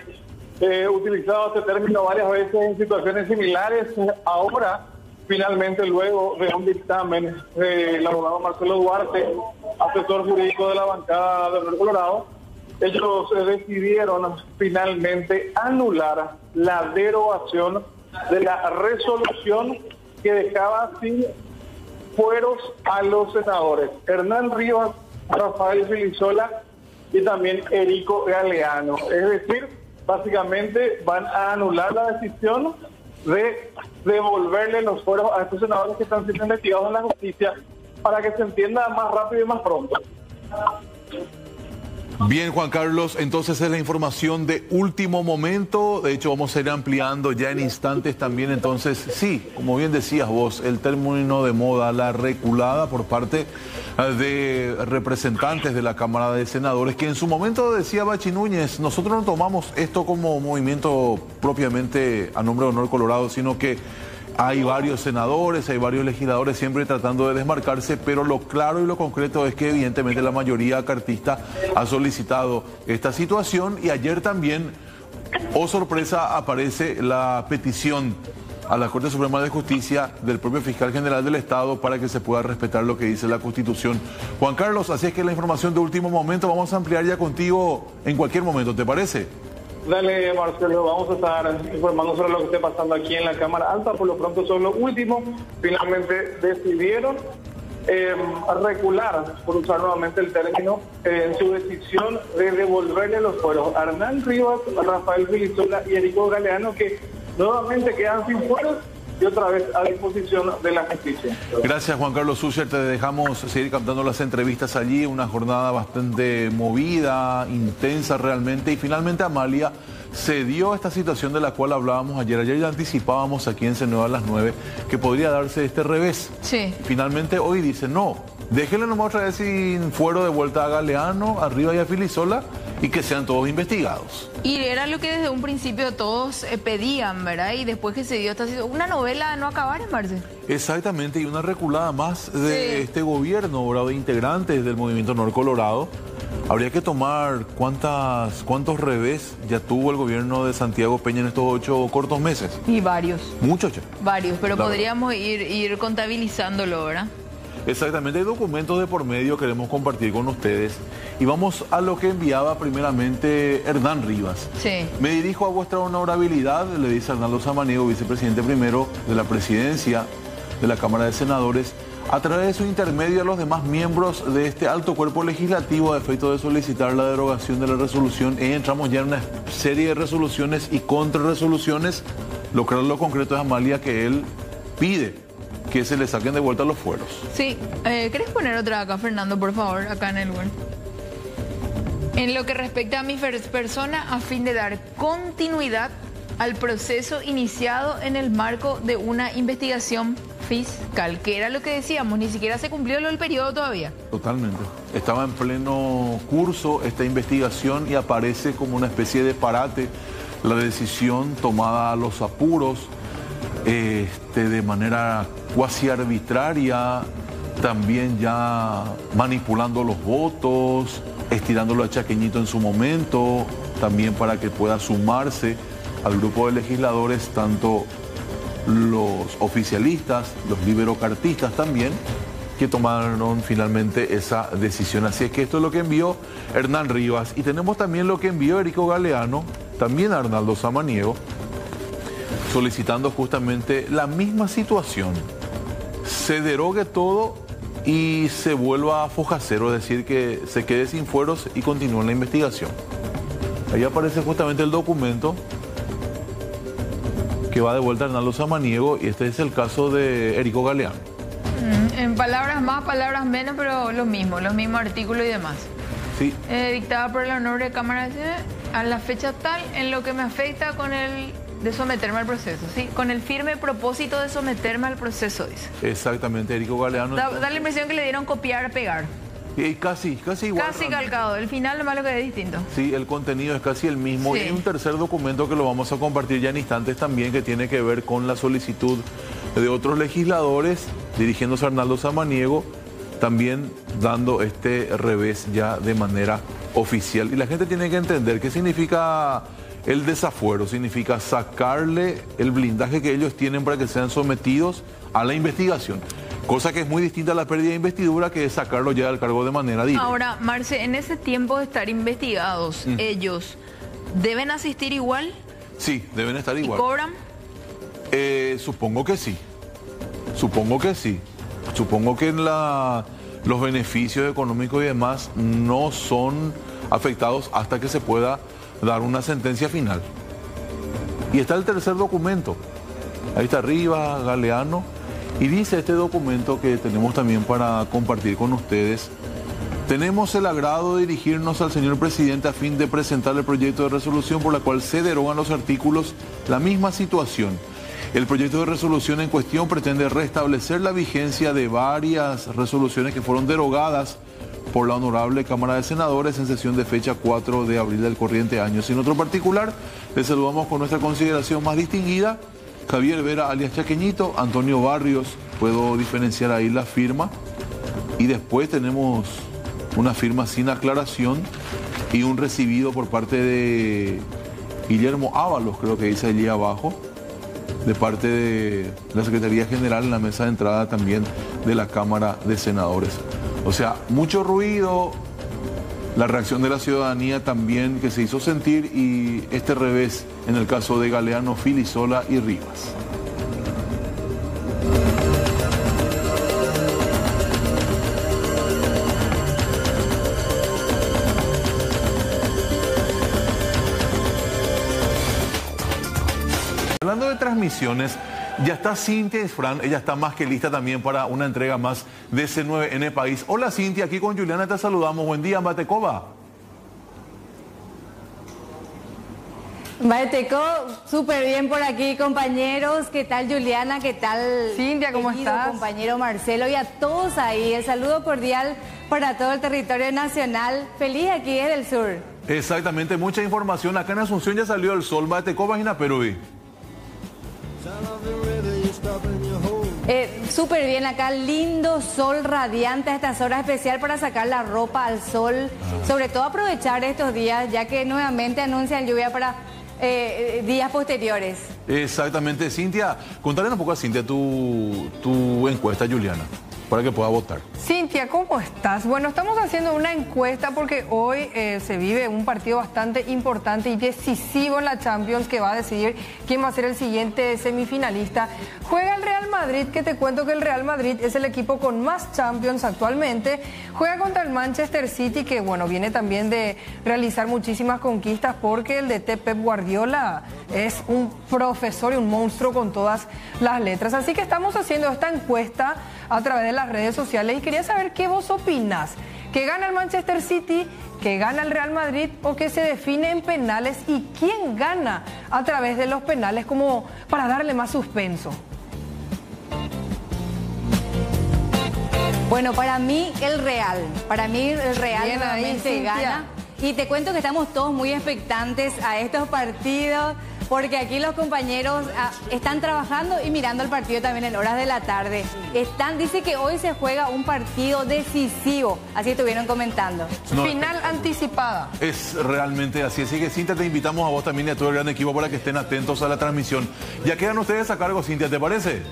eh, utilizado este término varias veces en situaciones similares. Ahora, finalmente, luego de un dictamen del abogado Marcelo Duarte, asesor jurídico de la bancada de Colorado, ellos eh, decidieron finalmente anular la derogación de la resolución que dejaba sin fueros a los senadores Hernán Rivas, Rafael Filisola y también Erico Galeano. Es decir, básicamente van a anular la decisión de devolverle los fueros a estos senadores que están siendo investigados en la justicia para que se entienda más rápido y más pronto. Bien, Juan Carlos, entonces es la información de último momento. De hecho, vamos a ir ampliando ya en instantes también. Entonces, sí, como bien decías vos, el término de moda, la reculada por parte de representantes de la Cámara de Senadores, que en su momento decía Bachi Núñez, nosotros no tomamos esto como movimiento propiamente a nombre de Honor Colorado, sino que hay varios senadores, hay varios legisladores siempre tratando de desmarcarse, pero lo claro y lo concreto es que evidentemente la mayoría cartista ha solicitado esta situación y ayer también, oh sorpresa, aparece la petición a la Corte Suprema de Justicia del propio fiscal general del Estado para que se pueda respetar lo que dice la Constitución. Juan Carlos, así es que la información de último momento vamos a ampliar ya contigo en cualquier momento, ¿te parece? Dale, Marcelo, vamos a estar informando sobre lo que esté pasando aquí en la Cámara Alta. Por lo pronto, son lo último. Finalmente decidieron eh, recular, por usar nuevamente el término, en su decisión de devolverle los fueros Hernán Rivas, Rafael Filisola y Erico Galeano, que nuevamente quedan sin fueros y otra vez a disposición de la justicia. Gracias Juan Carlos Sucher, te dejamos seguir captando las entrevistas allí, una jornada bastante movida, intensa realmente y finalmente Amalia se dio esta situación de la cual hablábamos ayer. Ayer ya anticipábamos aquí en Senueva a las 9 que podría darse este revés. Sí. Finalmente hoy dice, no, déjenle nomás otra vez sin fuero de vuelta a Galeano, arriba y a Filisola y que sean todos investigados. Y era lo que desde un principio todos eh, pedían, ¿verdad? Y después que se dio esta una novela no acabar en Marce. Exactamente, y una reculada más de este gobierno, ¿verdad? de integrantes del movimiento Nor Colorado. Habría que tomar cuántas, cuántos revés ya tuvo el gobierno de Santiago Peña en estos ocho cortos meses. Y varios. Muchos ya. Varios, pero La podríamos ir, ir contabilizándolo, ¿verdad? Exactamente, hay documentos de por medio que queremos compartir con ustedes. Y vamos a lo que enviaba primeramente Hernán Rivas. Sí. Me dirijo a vuestra honorabilidad, le dice Arnaldo Samaniego, vicepresidente primero de la presidencia de la Cámara de Senadores, a través de su intermedio a los demás miembros de este alto cuerpo legislativo a efecto de solicitar la derogación de la resolución. Y entramos ya en una serie de resoluciones y contrarresoluciones. Lo claro, lo concreto es Amalia que él pide que se le saquen de vuelta los fueros. Sí, eh, ¿querés poner otra acá, Fernando, por favor, acá en el web? En lo que respecta a mi persona, a fin de dar continuidad al proceso iniciado en el marco de una investigación fiscal, que era lo que decíamos, ni siquiera se cumplió del periodo todavía. Totalmente. Estaba en pleno curso esta investigación y aparece como una especie de parate la decisión tomada a los apuros, este, de manera cuasi arbitraria, también ya manipulando los votos, estirándolo a Chaqueñito en su momento, también para que pueda sumarse al grupo de legisladores tanto los oficialistas, los liberocartistas también, que tomaron finalmente esa decisión. Así es que esto es lo que envió Hernán Rivas. Y tenemos también lo que envió Erico Galeano, también Arnaldo Samaniego, solicitando justamente la misma situación. Se derogue todo y se vuelva a foja cero, es decir, que se quede sin fueros y continúe la investigación. Ahí aparece justamente el documento que va de vuelta a Arnaldo Samaniego y este es el caso de Erico Galeano. Mm, En palabras más, palabras menos, pero lo mismo, los mismos artículos y demás. Sí, Eh, dictada por el honor de Cámara de Senadores, a la fecha tal en lo que me afecta con el de someterme al proceso, ¿sí? Con el firme propósito de someterme al proceso, dice. exactamente, Erico Galeano. Da, da la impresión que le dieron copiar, pegar. Y casi, casi igual. Casi calcado. El final lo malo que es distinto. Sí, el contenido es casi el mismo. Sí. Y hay un tercer documento que lo vamos a compartir ya en instantes también, que tiene que ver con la solicitud de otros legisladores, dirigiéndose a Arnaldo Samaniego, también dando este revés ya de manera oficial. Y la gente tiene que entender qué significa el desafuero, significa sacarle el blindaje que ellos tienen para que sean sometidos a la investigación. Cosa que es muy distinta a la pérdida de investidura, que es sacarlo ya del cargo de manera directa. Ahora, Marce, en ese tiempo de estar investigados, Mm. ellos deben asistir igual Sí, deben estar y igual. cobran. Eh, supongo que sí. Supongo que sí. Supongo que en la- los beneficios económicos y demás no son afectados hasta que se pueda dar una sentencia final. Y está el tercer documento. Ahí está arriba, Galeano. Y dice este documento que tenemos también para compartir con ustedes. Tenemos el agrado de dirigirnos al señor presidente a fin de presentar el proyecto de resolución por la cual se derogan los artículos la misma situación. El proyecto de resolución en cuestión pretende restablecer la vigencia de varias resoluciones que fueron derogadas por la Honorable Cámara de Senadores en sesión de fecha 4 de abril del corriente año. Sin otro particular, le saludamos con nuestra consideración más distinguida, Javier Vera alias Chaqueñito, Antonio Barrios, puedo diferenciar ahí la firma, y después tenemos una firma sin aclaración y un recibido por parte de Guillermo Ábalos, creo que dice allí abajo, de parte de la Secretaría General en la mesa de entrada también de la Cámara de Senadores. O sea, mucho ruido, la reacción de la ciudadanía también que se hizo sentir y este revés en el caso de Galeano, Filisola y Rivas. Hablando de transmisiones, Ya está Cintia Fran, ella está más que lista también para una entrega más de C9N País. Hola Cintia, aquí con Juliana te saludamos. Buen día, Matecoba. Baeteco, súper bien por aquí, compañeros. ¿Qué tal, Juliana? ¿Qué tal, Cintia? ¿Cómo estás? compañero Marcelo y a todos ahí. El saludo cordial para todo el territorio nacional. Feliz aquí desde el sur. Exactamente, mucha información. Acá en Asunción ya salió el sol. Baeteco, vagina Perú. Eh, Súper bien acá, lindo sol radiante a estas horas, especial para sacar la ropa al sol. Ah. Sobre todo aprovechar estos días, ya que nuevamente anuncian lluvia para eh, días posteriores. Exactamente, Cintia. Contale un poco a Cintia tu, tu encuesta, Juliana, para que pueda votar. Cintia, ¿cómo estás? Bueno, estamos haciendo una encuesta porque hoy eh, se vive un partido bastante importante y decisivo en la Champions que va a decidir quién va a ser el siguiente semifinalista. Juega el Real Madrid, que te cuento que el Real Madrid es el equipo con más Champions actualmente. Juega contra el Manchester City, que bueno, viene también de realizar muchísimas conquistas porque el de Pep Guardiola es un profesor y un monstruo con todas las letras. Así que estamos haciendo esta encuesta a través de las redes sociales y quería saber qué vos opinás. ¿Que gana el Manchester City? ¿Que gana el Real Madrid? ¿O que se define en penales? ¿Y quién gana a través de los penales como para darle más suspenso? Bueno, para mí el Real, para mí el Real Bien ahí, nuevamente Cintia. gana. Y te cuento que estamos todos muy expectantes a estos partidos, porque aquí los compañeros ah, están trabajando y mirando el partido también en horas de la tarde. Están, dice que hoy se juega un partido decisivo, así estuvieron comentando. No, Final anticipada. Es realmente así. Así que, Cintia, te invitamos a vos también y a todo el gran equipo para que estén atentos a la transmisión. Ya quedan ustedes a cargo, Cintia, ¿te parece?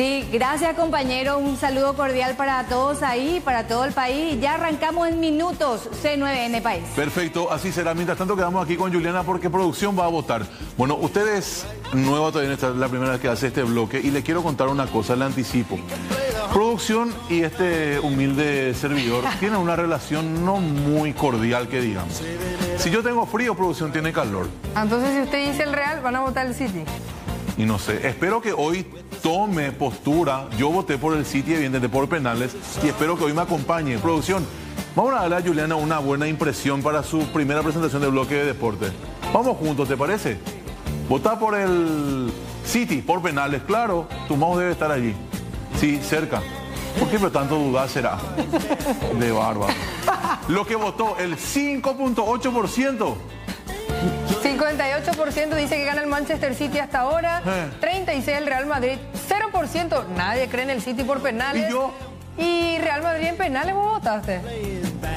Sí, gracias compañero, un saludo cordial para todos ahí, para todo el país. Ya arrancamos en minutos C9N País. Perfecto, así será. Mientras tanto, quedamos aquí con Juliana porque producción va a votar. Bueno, ustedes, nueva todavía, esta es la primera vez que hace este bloque y le quiero contar una cosa, le anticipo. Producción y este humilde servidor <laughs> tienen una relación no muy cordial, que digamos. Si yo tengo frío, producción tiene calor. Entonces, si usted dice el Real, van a votar el City. Y no sé, espero que hoy tome postura. Yo voté por el City, evidentemente por penales, y espero que hoy me acompañe. Producción, vamos a darle a Juliana una buena impresión para su primera presentación de bloque de deporte. Vamos juntos, ¿te parece? Vota por el City, por penales, claro, tu mouse debe estar allí. Sí, cerca. ¿Por qué pero tanto dudar será? De bárbaro. Lo que votó el 5.8%. 58% dice que gana el Manchester City hasta ahora. Eh. 36% el Real Madrid. 0% nadie cree en el City por penales. ¿Y yo? Y Real Madrid en penales vos votaste.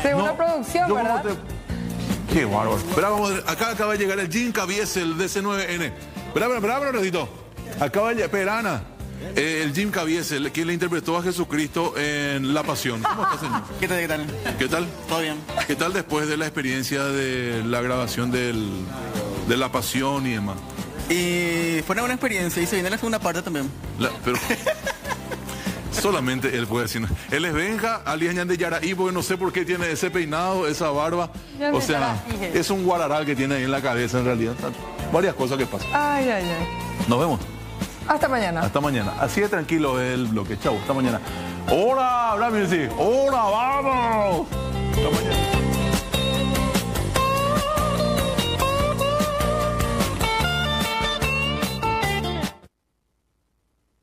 Según No, la producción, yo ¿verdad? voté- Qué bárbaro. Espera, vamos a ver, acá acaba de llegar el Jim Caviezel de C9N. Espera, espera, espera, espera, ratito. Acaba de llegar, espera, Ana. Eh, el Jim Caviezel, quien le interpretó a Jesucristo en La Pasión. ¿Cómo está, señor? <laughs> ¿Qué tal? ¿Qué tal? ¿Qué tal? Todo bien. ¿Qué tal después de la experiencia de la grabación del, de La Pasión y demás? Y fue una buena experiencia y se viene la segunda parte también. La- pero <laughs> solamente él puede decir. Él es Benja, alias de Yaraí, porque no sé por qué tiene ese peinado, esa barba. O sea, es un guararal que tiene ahí en la cabeza en realidad. Varias cosas que pasan. Ay, ay, ay. Nos vemos. Hasta mañana. Hasta mañana. Así de tranquilo es el bloque. Chau, hasta mañana. ¡Hola! ¡Hola, Mirci! ¡Hola, vamos! Hasta mañana.